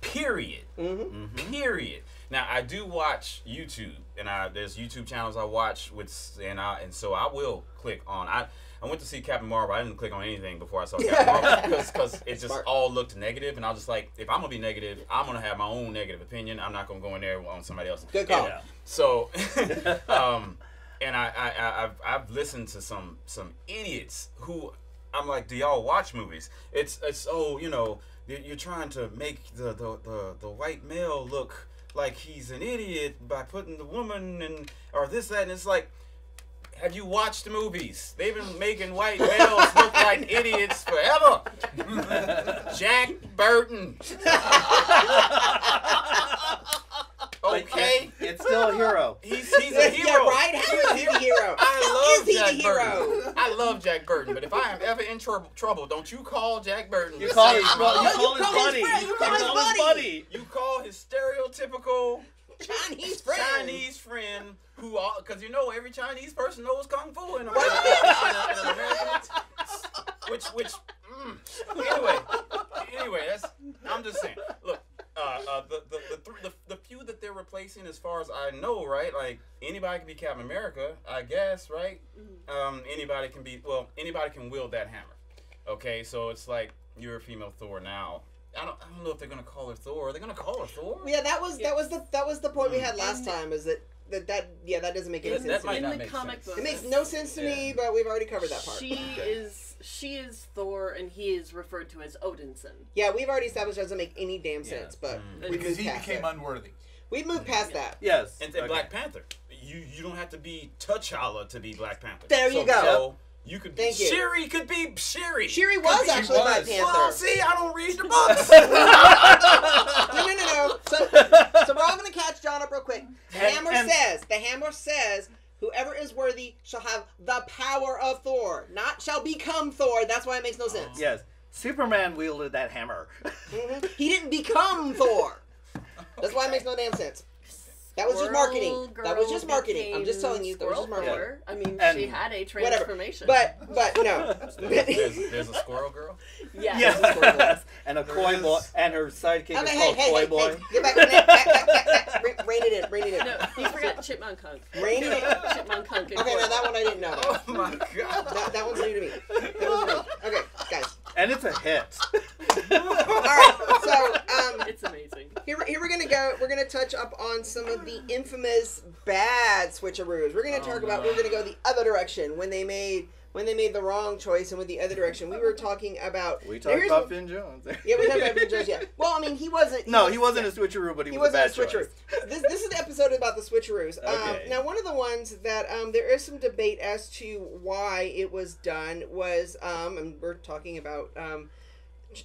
Period. Mm-hmm. Mm-hmm. Period. Now I do watch YouTube, and I there's YouTube channels I watch with, and I and so I will click on. I I went to see Captain Marvel. I didn't click on anything before I saw Captain Marvel because it just Smart. all looked negative, and I was just like, if I'm gonna be negative, I'm gonna have my own negative opinion. I'm not gonna go in there on somebody else. Good call. Yeah. So, um, and I, I, I've, I've listened to some some idiots who I'm like, do y'all watch movies? It's it's oh you know you're, you're trying to make the, the the the white male look like he's an idiot by putting the woman and or this that and it's like. Have you watched the movies? They've been making white males look like idiots forever. Jack Burton. okay. it's still a hero. He's he's a hero. Yeah, right? How is he the hero? I love Jack? Burton. I love Jack Burton, but if I am ever in trouble, trouble, don't you call Jack Burton. You call his, you you call his call his buddy. you call his buddy. You call his stereotypical Chinese friend. Chinese friend who all because you know every Chinese person knows kung fu in America. in a- in an American- which which mm. anyway anyway that's I'm just saying. Look, uh, uh, the, the, the, th- the the few that they're replacing, as far as I know, right? Like anybody can be Captain America, I guess, right? Um, anybody can be well, anybody can wield that hammer. Okay, so it's like you're a female Thor now. I don't, I don't know if they're gonna call her Thor. Are they gonna call her Thor? Yeah, that was that was the that was the point we had last And- time. Is that that that yeah that doesn't make any That- sense. that to might me. in the make comic sense. book, It makes no sense to me, but we've already covered that part. She is she is Thor, and he is referred to as Odinson. Yeah, we've already established it doesn't make any damn Yeah. sense, but Mm. we Because moved he past became that. unworthy. we moved past that. Yes. And, and Okay. Black Panther. You you don't have to be T'Challa to be Black Panther. There you So- go. So you could be Thank you. Shuri could be Shuri. Shuri was She actually Black was. Panther. Well, see, I don't read the books. no, no, no, no. So, so we're all gonna catch John up real quick. The And- hammer and- says, the hammer says, whoever is worthy shall have the power of Thor, not shall become Thor. That's why it makes no sense. Yes. Superman wielded that hammer. Mhm. He didn't become Thor. That's why it makes no damn sense. That was just marketing. That was just marketing. I'm just telling you, that was just marketing. Thor. I mean, And- she had a Whatever. transformation. But but no. there's, there's a squirrel girl. yeah, yes. and a There coy is- boy, and her sidekick Okay, is hey, called hey, Coy hey, Boy. hey, get back, back, back, back, back, back. Re- it in, rein it in. No, you forgot Chipmunk Hunk. Rein it in. Chipmunk Hunk. Okay, now that one I didn't know. That, Oh my god. that, that one's new to me. That was new. Okay, guys. And it's a hit. All right, so um, It's amazing. Here, here we're gonna go. We're gonna touch up on some of the infamous bad switcheroos. We're gonna talk about. We're gonna go the other direction when they made when they made the wrong choice and went the other direction. We were talking about. We talked about Finn Jones. Yeah, we talked about Finn Jones. Yeah. Well, I mean, he wasn't. no, was- he wasn't yeah. a switcheroo, but he, He was wasn't a a bad switcheroo. This, this is the episode about the switcheroos. Um, Okay. now, one of the ones that um, there is some debate as to why it was done was, um, and we're talking about um,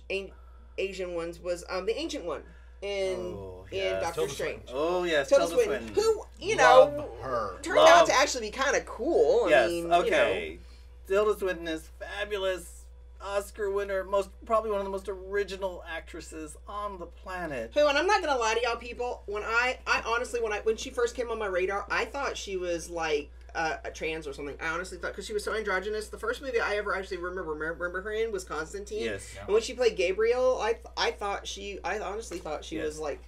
an- Asian ones, was um, the ancient one in Oh, in. Doctor Tilda Strange. Swinton. Oh yes, Tilda Tilda Swinton, Swinton. who you Love know her. turned Love- out to actually be kind of cool. I yes. mean, okay. Tilda Swinton is fabulous. Oscar winner, most probably one of the most original actresses on the planet. Who and I'm not gonna lie to y'all people. When I, I honestly, when I when she first came on my radar, I thought she was like uh, a trans or something. I honestly thought because she was so androgynous. The first movie I ever actually remember remember her in was Constantine. Yes. And when she played Gabriel, I I thought she I honestly thought she Yes. was like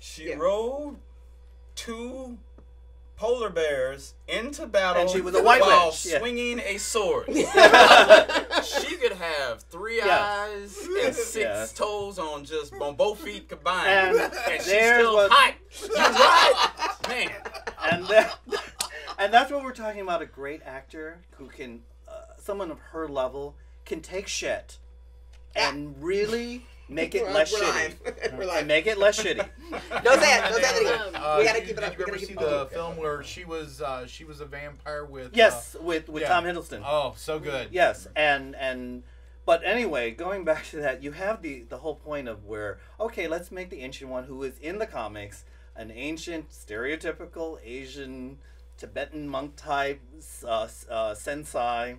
She Yeah. rode two polar bears into battle And she was a white while witch, yeah. swinging a sword. she could have three Yeah. eyes and six Yeah. toes on just on both feet combined, And and, she's still what- hot. You're right, man. and that, and that's what we're talking about a great actor who can uh, someone of her level can take shit and really make it less shitty. We're live. make it less shitty No that. No it. Don't say it again. Uh, we gotta keep it did up. you ever see the it film where she was uh, she was a vampire with? yes with with yeah. tom hiddleston Uh, oh, so good. yes and and but anyway going back to that you have the the whole point of where okay let's make the ancient one who is in the comics an ancient stereotypical asian tibetan monk type uh, uh, sensei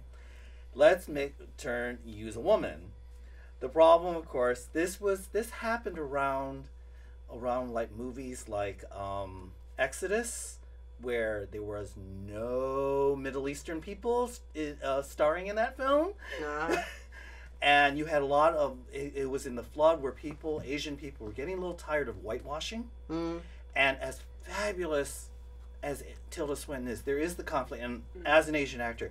let's make turn use a woman the problem of course this was this happened around around like movies like um exodus where there was no middle eastern people uh, starring in that film. Nah. and you had a lot of it, it was in the flood where people asian people were getting a little tired of whitewashing. Mm. and as fabulous as tilda swinton is there is the conflict. And as an asian actor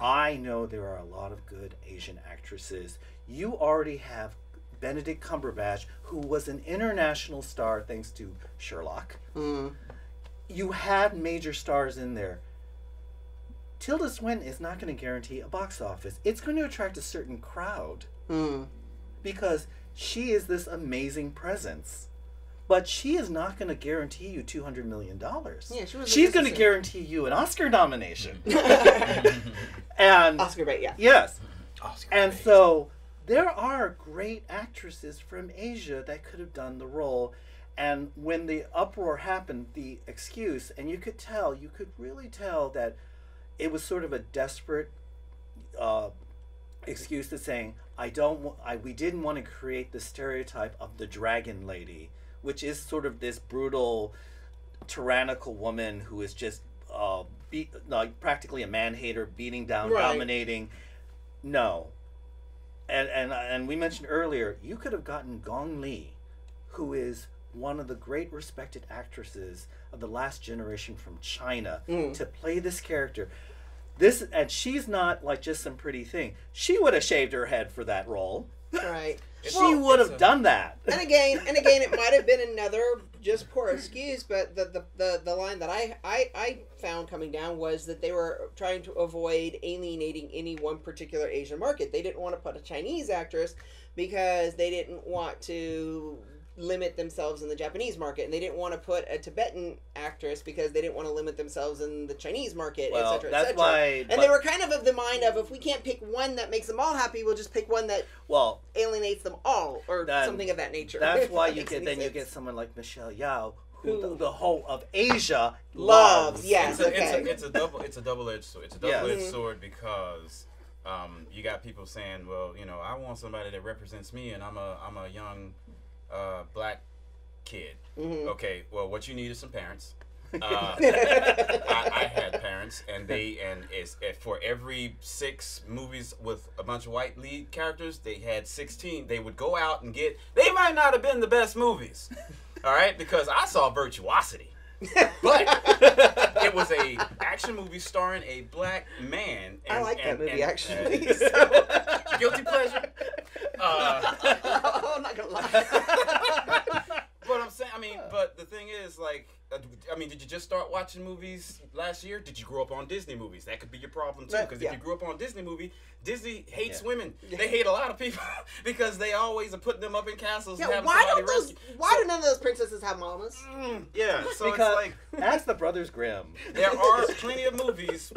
i know there are a lot of good asian actresses you already have benedict cumberbatch who was an international star thanks to sherlock Mm. you had major stars in there tilda swinton is not going to guarantee a box office it's going to attract a certain crowd Mm. because she is this amazing presence. But she is not going to guarantee you two hundred million dollars. Yeah, she was She's going to guarantee you an Oscar nomination. and Oscar bait, yeah. yes, Oscar and bait. so there are great actresses from Asia that could have done the role. And when the uproar happened, the excuse, and you could tell, you could really tell that it was sort of a desperate uh, excuse to saying, "I don't, I we didn't want to create the stereotype of the dragon lady, which is sort of this brutal, tyrannical woman who is just uh, beat, like practically a man hater, beating down, Right. dominating." No, and and and we mentioned earlier, you could have gotten Gong Li, who is one of the great respected actresses of the last generation from China, Mm. to play this character. This and she's not like just some pretty thing. She would have shaved her head for that role. Right. She Well, would have a- done that. and again, and again, it might have been another just poor excuse, but the, the, the, the line that I, I, I found coming down was that they were trying to avoid alienating any one particular Asian market. They didn't want to put a Chinese actress because they didn't want to limit themselves in the Japanese market, and they didn't want to put a Tibetan actress because they didn't want to limit themselves in the Chinese market, Well, etc. that's etc. why. And but- they were kind of of the mind of if we can't pick one that makes them all happy, we'll just pick one that well, alienates them all, or Then something of that nature. that's why that you get any then you get someone like Michelle Yeoh, who, Who- the, the whole of Asia Loves, loves. yes. it's, a, it's, okay. a, it's a double it's a double edged sword. It's a double edged Mhm. sword because um, you got people saying, well, you know, I want somebody that represents me, and I'm a I'm a young uh, black kid. Mhm. Okay, well, what you need is some parents. Uh, I, I had parents, and they and it's if for every six movies with a bunch of white lead characters, they had sixteen. They would go out and get. They might not have been the best movies, all right, because I saw Virtuosity, but it was a action movie starring a black man. I and- like that movie and- actually. and- so- guilty pleasure. Uh, oh, I'm not gonna lie. But I'm saying, I mean, but the thing is, like, uh, I mean, did you just start watching movies last year? Did you grow up on Disney movies? That could be your problem too. Because yeah. if you grew up on Disney movie, Disney hates Yeah. women. They hate a lot of people because they always are putting them up in castles. yeah, having why don't those? rescue- Why So- do none of those princesses have mamas? Mm, yeah, so because it's like ask the Brothers Grimm. there are plenty of movies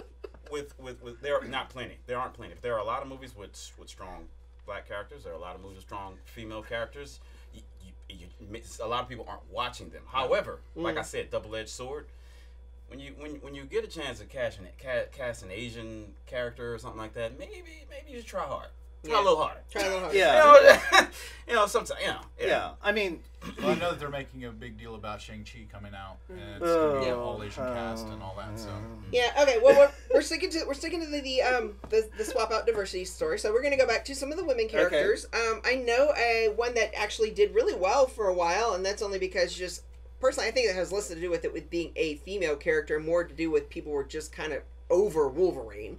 with with with there are not plenty. There aren't plenty. But there are a lot of movies with with strong black characters. There are a lot of movies with strong female characters. You, a lot of people aren't watching them. However, like mm. I said, double edged sword. When you when when you get a chance to cash an cast an Asian character or something like that, maybe maybe you should try hard. Try a little harder. Try a little harder. You Yeah. know, you know, sometimes, you know. Yeah. I mean, Well, I know that they're making a big deal about Shang Chi coming out, and it's Oh, gonna be an all Asian cast and all that. So Yeah. Okay. Well, we're, we're sticking to we're sticking to the, the um the, the swap out diversity story. So we're gonna go back to some of the women characters. Um, I know a one that actually did really well for a while, and that's only because just personally, I think it has less to do with it with being a female character, more to do with people were just kind of over Wolverine.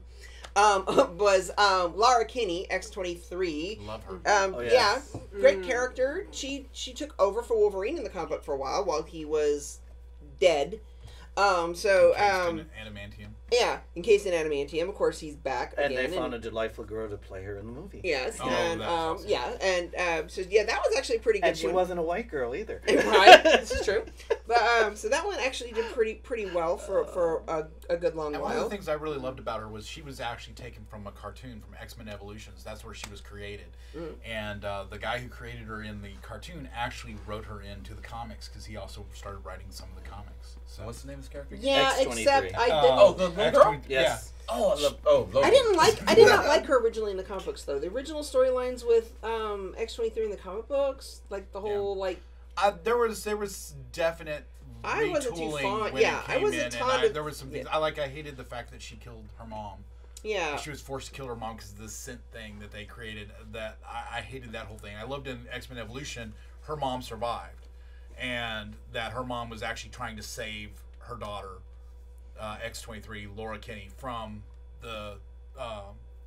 Um, was um Laura Kinney, X twenty three. love her. Um, Oh, yeah, yes. great character. She she took over for Wolverine in the comic book for a while while he was dead. Um, so Encased um, in adamantium. yeah, encased in adamantium. Of course, he's back and again. they found a delightful girl to play her in the movie. yes, Oh, and that's um, awesome. yeah, and um, so yeah, that was actually a pretty good. And she one. wasn't a white girl either. right. This is true, but um, so that one actually did pretty pretty well for for a, a good long And one of the things I really loved about her was she was actually taken from a cartoon from X Men Evolutions. That's where she was created, Mm. and uh, the guy who created her in the cartoon actually wrote her into the comics because he also started writing some of the comics. So What's the name of this character? yeah, X23. except I Uh, didn't. Oh, the little girl? X-20 Yes. Oh, I love, oh, Logan. I didn't like. I did not like her originally in the comic books, though. The original storylines with um, X twenty three in the comic books, like the whole like Uh, there was there was definite I wasn't too retooling fond- when yeah, I came wasn't fond of- there was some things yeah. I like. I hated the fact that she killed her mom. yeah. She was forced to kill her mom because of the scent thing that they created. That I, I hated that whole thing. I loved in X Men Evolution, her mom survived, and that her mom was actually trying to save her daughter, uh, X twenty three, Laura Kinney, from the uh,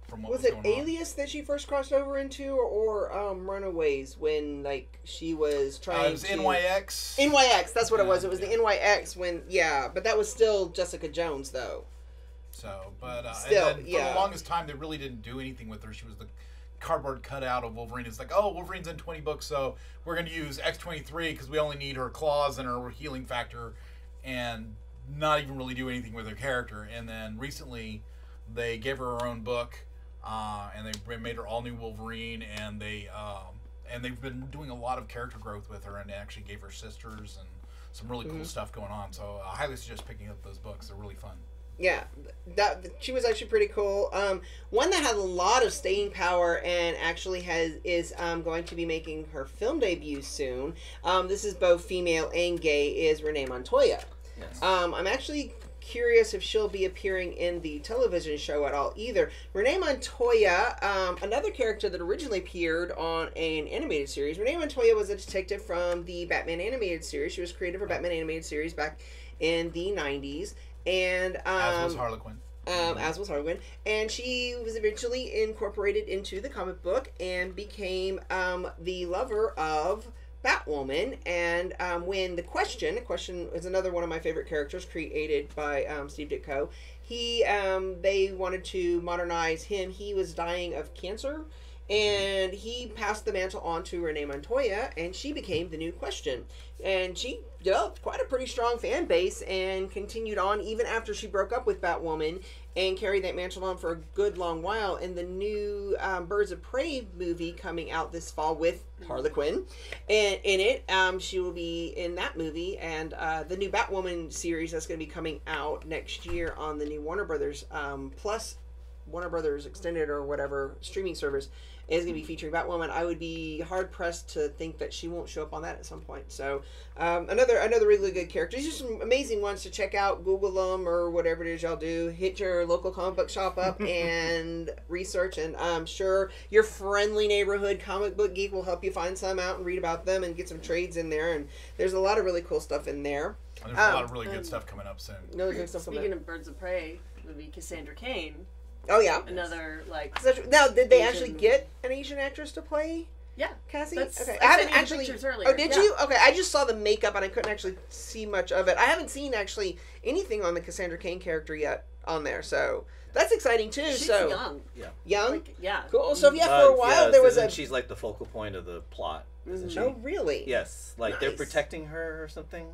from what was, Was it going on. Alias that she first crossed over into, or, um, Runaways when like she was Uh, trying it was to NYX. NYX? That's what it was. It was the yeah. NYX when yeah, but that was still Jessica Jones though. So, but uh, Still, and then for yeah. the longest time, they really didn't do anything with her. She was the cardboard cutout of Wolverine. It's like, oh, Wolverine's in 20 books, so we're going to use X23 because we only need her claws and her healing factor and not even really do anything with her character. And then recently, they gave her her own book uh, and they made her all new Wolverine and they. Um, and they've been doing a lot of character growth with her, and they actually gave her sisters and some really Mm-hmm. cool stuff going on. So I highly suggest picking up those books; they're really fun. Yeah, that she was actually pretty cool. Um, one that has a lot of staying power and actually has is um, going to be making her film debut soon. Um, this is both female and gay. Is Renee Montoya. Yes. Um, I'm actually curious if she'll be appearing in the television show at all either. Renee Montoya, um, another character that originally appeared on an animated series. Renee Montoya was a detective from the Batman animated series. She was created for Batman animated series back in the 90s. And um, As was Harley Quinn. um, as was Harley Quinn, and she was eventually incorporated into the comic book and became um, the lover of Batwoman. And um, when the Question, the Question is another one of my favorite characters created by um, Steve Ditko. He, um, they wanted to modernize him. He was dying of cancer, and he passed the mantle on to Renee Montoya, and she became the new Question. And she developed quite a pretty strong fan base and continued on even after she broke up with Batwoman and carried that mantle on for a good long while. In the new um, Birds of Prey movie coming out this fall with Harley Quinn, and in it, um, she will be in that movie and uh, the new Batwoman series that's going to be coming out next year on the new Warner Brothers um, Plus Warner Brothers extended or whatever streaming service is going to be featuring Batwoman. I would be hard pressed to think that she won't show up on that at some point. So um, another another really good character. These are some amazing ones to check out. Google them or whatever it is y'all do. Hit your local comic book shop up and research. And I'm sure your friendly neighborhood comic book geek will help you find some out and read about them and get some trades in there. And there's a lot of really cool stuff in there. And there's a Um, lot of really good um, stuff coming up soon. Really good stuff. coming Speaking up. of Birds of Prey, movie Cassandra Cain, oh yeah. another like Is? Now, did they actually get an Asian actress to play yeah. Cassie? That's- okay, I I haven't actually. earlier. Oh, did Yeah. you? Okay, I just saw the makeup and I couldn't actually see much of it. I haven't seen actually anything on the Cassandra Cain character yet on there, so that's exciting too. She's so young. Yeah, young, Like yeah. cool. So yeah, Uh, for a while yes, there was a. She's like the focal point of the plot, isn't she? Oh really? Yes, like they're protecting her or something.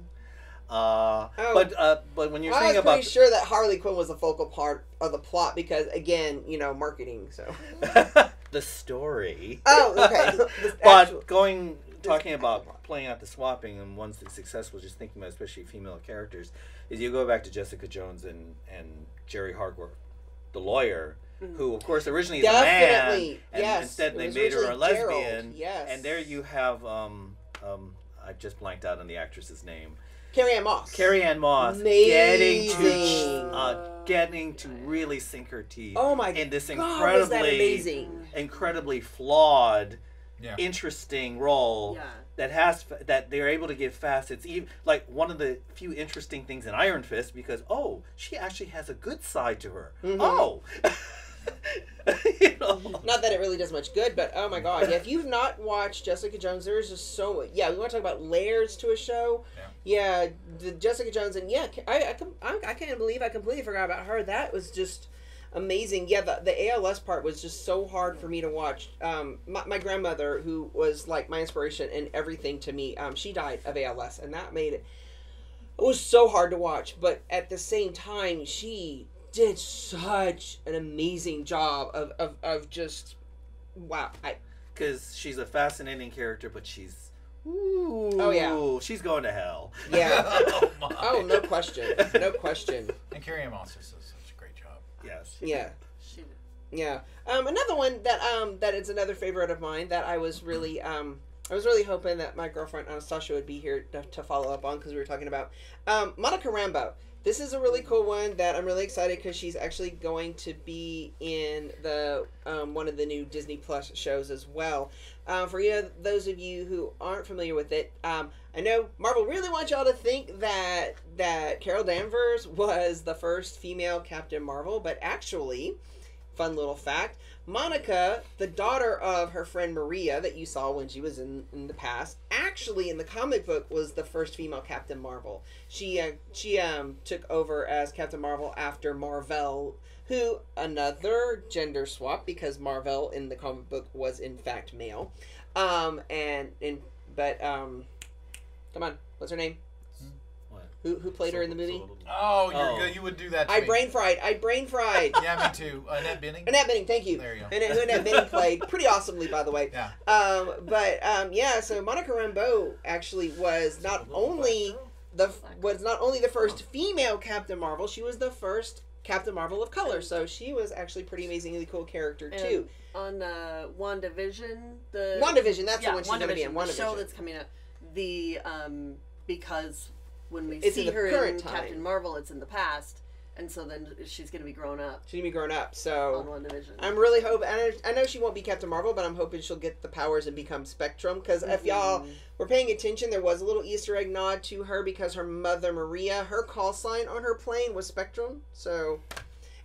Uh, Oh. but uh, but when you're I was saying pretty about sure that Harley Quinn was a focal part of the plot because, again, you know, marketing. So. the story, Oh, okay. But actual- going talking about playing out the swapping and one's that successful, just thinking about especially female characters, is you go back to Jessica Jones and and Jeri Hogarth, the lawyer, who of course originally is a man, and yes. instead they made her a Gerald, lesbian. yes. And there you have um um I just blanked out on the actress's name. Carrie Ann Moss. Carrie Ann Moss getting to uh, getting to really sink her teeth Oh my in this God, was that incredibly amazing? incredibly flawed, Yeah. interesting role Yeah. that has that they're able to give facets. Even like one of the few interesting things in Iron Fist because oh, she actually has a good side to her. Mhm. Oh, you know. Not that it really does much good, but oh my god! Yeah, if you've not watched Jessica Jones, there's just so much. Yeah, we want to talk about layers to a show. Yeah, the Jessica Jones, and yeah, I I, I can't believe I completely forgot about her. That was just amazing. Yeah, the the ALS part was just so hard for me to watch. Um, my, my grandmother, who was like my inspiration and everything to me, um, she died of ALS, and that made it. It was so hard to watch, but at the same time, she did such an amazing job of, of, of just wow. Because she's a fascinating character, but she's ooh, Oh, yeah. she's going to hell. yeah. oh, my. oh no question, no question. And Carrie Ann Moss just does such a great job. Yes. Yeah. She, Yeah. Um, another one that um that is another favorite of mine that I was really um I was really hoping that my girlfriend Anastasia would be here to, to follow up on because we were talking about um, Monica Rambeau. This is a really cool one that I'm really excited because she's actually going to be in the um, one of the new Disney Plus shows as well. Um, for you, know, those of you who aren't familiar with it, um, I know Marvel really wants y'all to think that that Carol Danvers was the first female Captain Marvel, but actually, fun little fact Monica, the daughter of her friend Maria that you saw when she was in, in the past, actually in the comic book was the first female Captain Marvel. She uh, she um took over as Captain Marvel after Marvel, who another gender swap because Marvel in the comic book was in fact male. Um and in but um come on, what's her name? What? Who who played her in the movie? Oh, you're Oh. good. You would do that. To I me. brain fried. I brain fried. Yeah, me too. Annette Bening. Annette Bening, thank you. There you go. And who Annette Bening played pretty awesomely, by the way. Yeah. Um, but um, yeah, so Monica Rambeau actually was not only the was not only the first female Captain Marvel, she was the first Captain Marvel of color. So she was actually pretty amazingly cool character too. on uh, WandaVision, the WandaVision, that's yeah, the one she's going to be in. WandaVision, the show WandaVision. that's coming up. The um because when we It's in see the her in current Captain. Marvel, it's in the past, and so then she's going to be grown up She's going to be grown up. So on So WandaVision. I'm really hoping. I know, I she won't be Captain Marvel, but I'm hoping she'll get the powers and become Spectrum. Because if y'all were paying attention, there was a little Easter egg nod to her because her mother Maria, her call sign on her plane was Spectrum. So,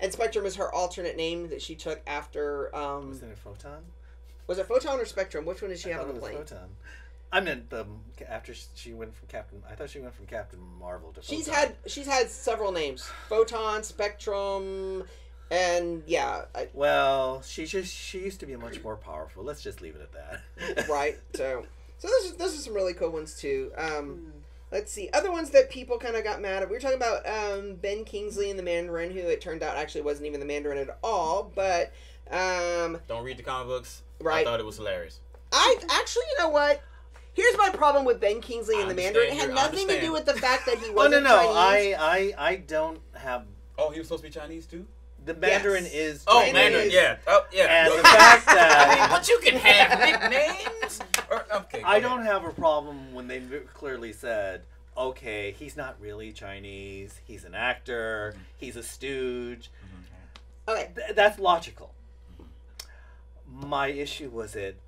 and Spectrum is her alternate name that she took after. Um, Was it a photon? was it Photon or Spectrum? Which one did she I have on thought the it was plane? Photon. I meant um, after she went from Captain. I thought she went from Captain Marvel to. She's Photon. had she's had several names: Photon, Spectrum, and yeah, I, Well, she just she used to be much more powerful. Let's just leave it at that. right. So, so those are, those are some really cool ones too. Um, Mm. Let's see. Other ones that people kind of got mad at. We were talking about um, Ben Kingsley and the Mandarin, who it turned out actually wasn't even the Mandarin at all. But um, Don't read the comic books. Right. I thought it was hilarious. I actually, you know what? Here's my problem with Ben Kingsley and the Mandarin. It had your- I nothing to do with the fact that he oh wasn't no no Chinese. I I I don't have Oh, he was supposed to be Chinese too. the Mandarin Yes. is Oh, Chinese. Mandarin. Yeah. Oh, yeah. and the fact that. I mean, that but you can have nicknames. Or, okay. I don't have a problem when they clearly said, okay, he's not really Chinese. He's an actor. Mm-hmm. He's a stooge. Mm-hmm. Okay. Th- that's logical. My issue was it.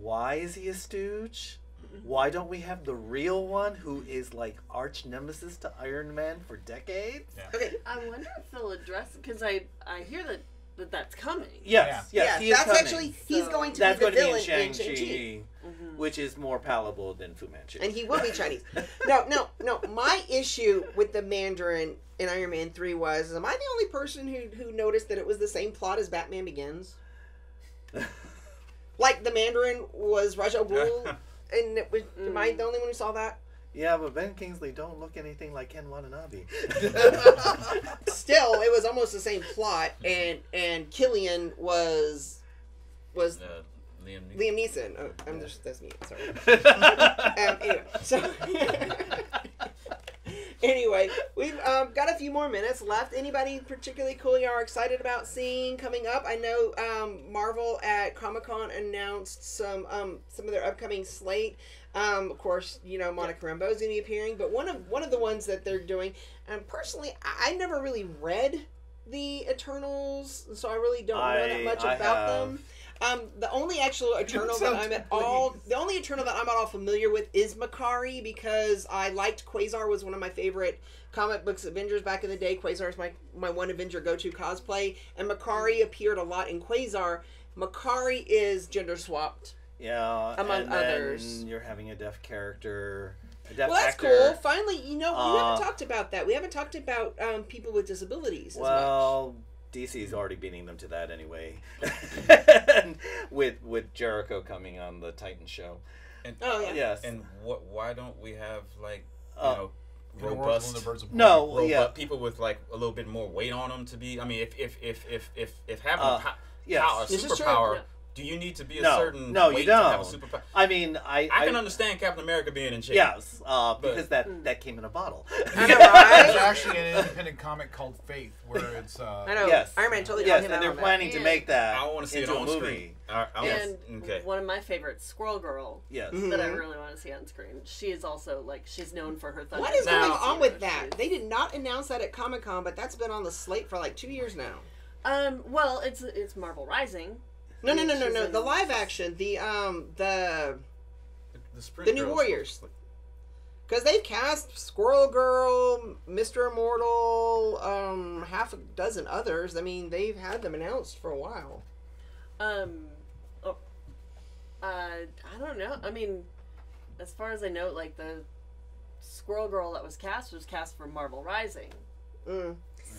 Why is he a stooge? Why don't we have the real one who is like arch nemesis to Iron Man for decades? Okay. I wonder if they'll address because I I hear that, that that's coming. Yes, yes, Yes, he is that's coming. actually he's So- going to That's be the going to be villain in in Shang-Chi, Shang-Chi. Mhm. which is more palatable than Fu Manchu. and he will be Chinese. No, no, no. My issue with the Mandarin in Iron Man three was: Am I the only person who who noticed that it was the same plot as Batman Begins? Like the Mandarin was Raj al and it was. Am I the only one who saw that? yeah, but Ben Kingsley don't look anything like Ken Watanabe. Still, it was almost the same plot, and and Killian was was Uh, Liam. Neeson. Liam Neeson. Oh, I'm just that's me. Sorry. um, anyway, so anyway, we've um, got a few more minutes left. Anybody particularly cool you are excited about seeing coming up? I know um, Marvel at Comic Con announced some um, some of their upcoming slate. Um, of course, you know Monica Rambeau's going to be appearing, but one of one of the ones that they're doing, and personally, I I never really read the Eternals, so I really don't know that much I about have. them. Um, the only actual Eternal that I'm at all, the only Eternal that I'm at all familiar with is Makkari because I liked Quasar was one of my favorite comic books Avengers back in the day. Quasar is my my one Avenger go to cosplay, and Makkari appeared a lot in Quasar. Makkari is gender swapped. Yeah, Among and others. you're having a deaf character, a deaf Well, that's actor. cool. Finally, you know, we Uh, haven't talked about that. We haven't talked about um, people with disabilities. As much. is already beating them to that anyway. with with Jericho coming on the Titan show. And, Oh, yeah. Yes. And what? Why don't we have like you Uh, know In a world robust the No, prey- robot yeah. people with like a little bit more weight on them to be. I mean, if if if if if, if having Uh, a, po- yes. power, a This is true. superpower, Yeah. Do you need to be a No, certain no, you weight to have a don't. superpower? I mean, I I can understand Captain America being in shape. Yes, uh, because that that came in a bottle. I know, right? There's actually an independent comic called Faith where it's uh, I know. Yes. Iron Man totally yes, and they're on that. planning to make that I want to see it into a on movie. screen. I, I Yes. And okay. one of my favorites, Squirrel Girl, Yes. Mhm. that I really want to see on screen. She is also like she's known for her thunder. What is Now- going on with that? she's- They did not announce that at Comic Con, but that's been on the slate for like two years now. Um. Well, it's it's Marvel Rising. No, no, no, no, no. The live action, the um, the the, Sprint the New Girls- Warriors. because they've cast Squirrel Girl, Mister Immortal, um, half a dozen others. I mean, they've had them announced for a while. Um. Oh, uh, I don't know. I mean, as far as I know, like the Squirrel Girl that was cast was cast for Marvel Rising. Mm.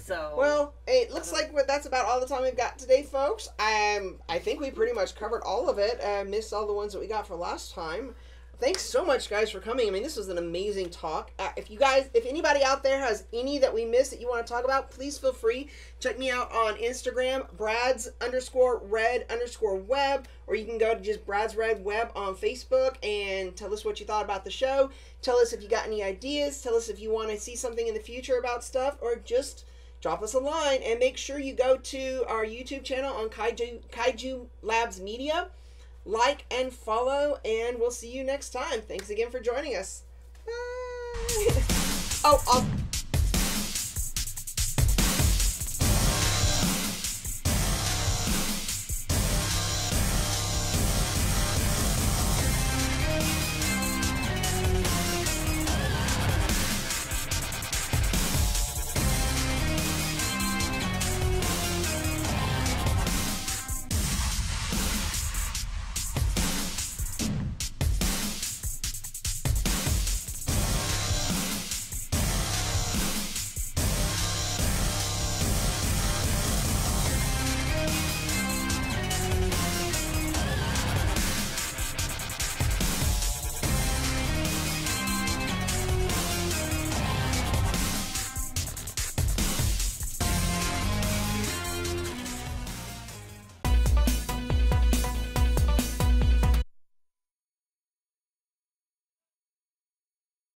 So Well, it looks Uh-huh. like what- that's about all the time we've got today, folks. Um, I think we pretty much covered all of it. Uh, missed all the ones that we got for last time. Thanks so much, guys, for coming. I mean, this was an amazing talk. Uh, if you guys, if anybody out there has any that we missed that you want to talk about, please feel free. Check me out on Instagram, Brad's underscore red underscore web, or you can go to just Brad's Red Web on Facebook and tell us what you thought about the show. Tell us if you got any ideas. Tell us if you want to see something in the future about stuff, or just drop us a line and make sure you go to our YouTube channel on Kaiju Kaiju Labs Media. Like and follow, and we'll see you next time. Thanks again for joining us. Bye. oh, I'll,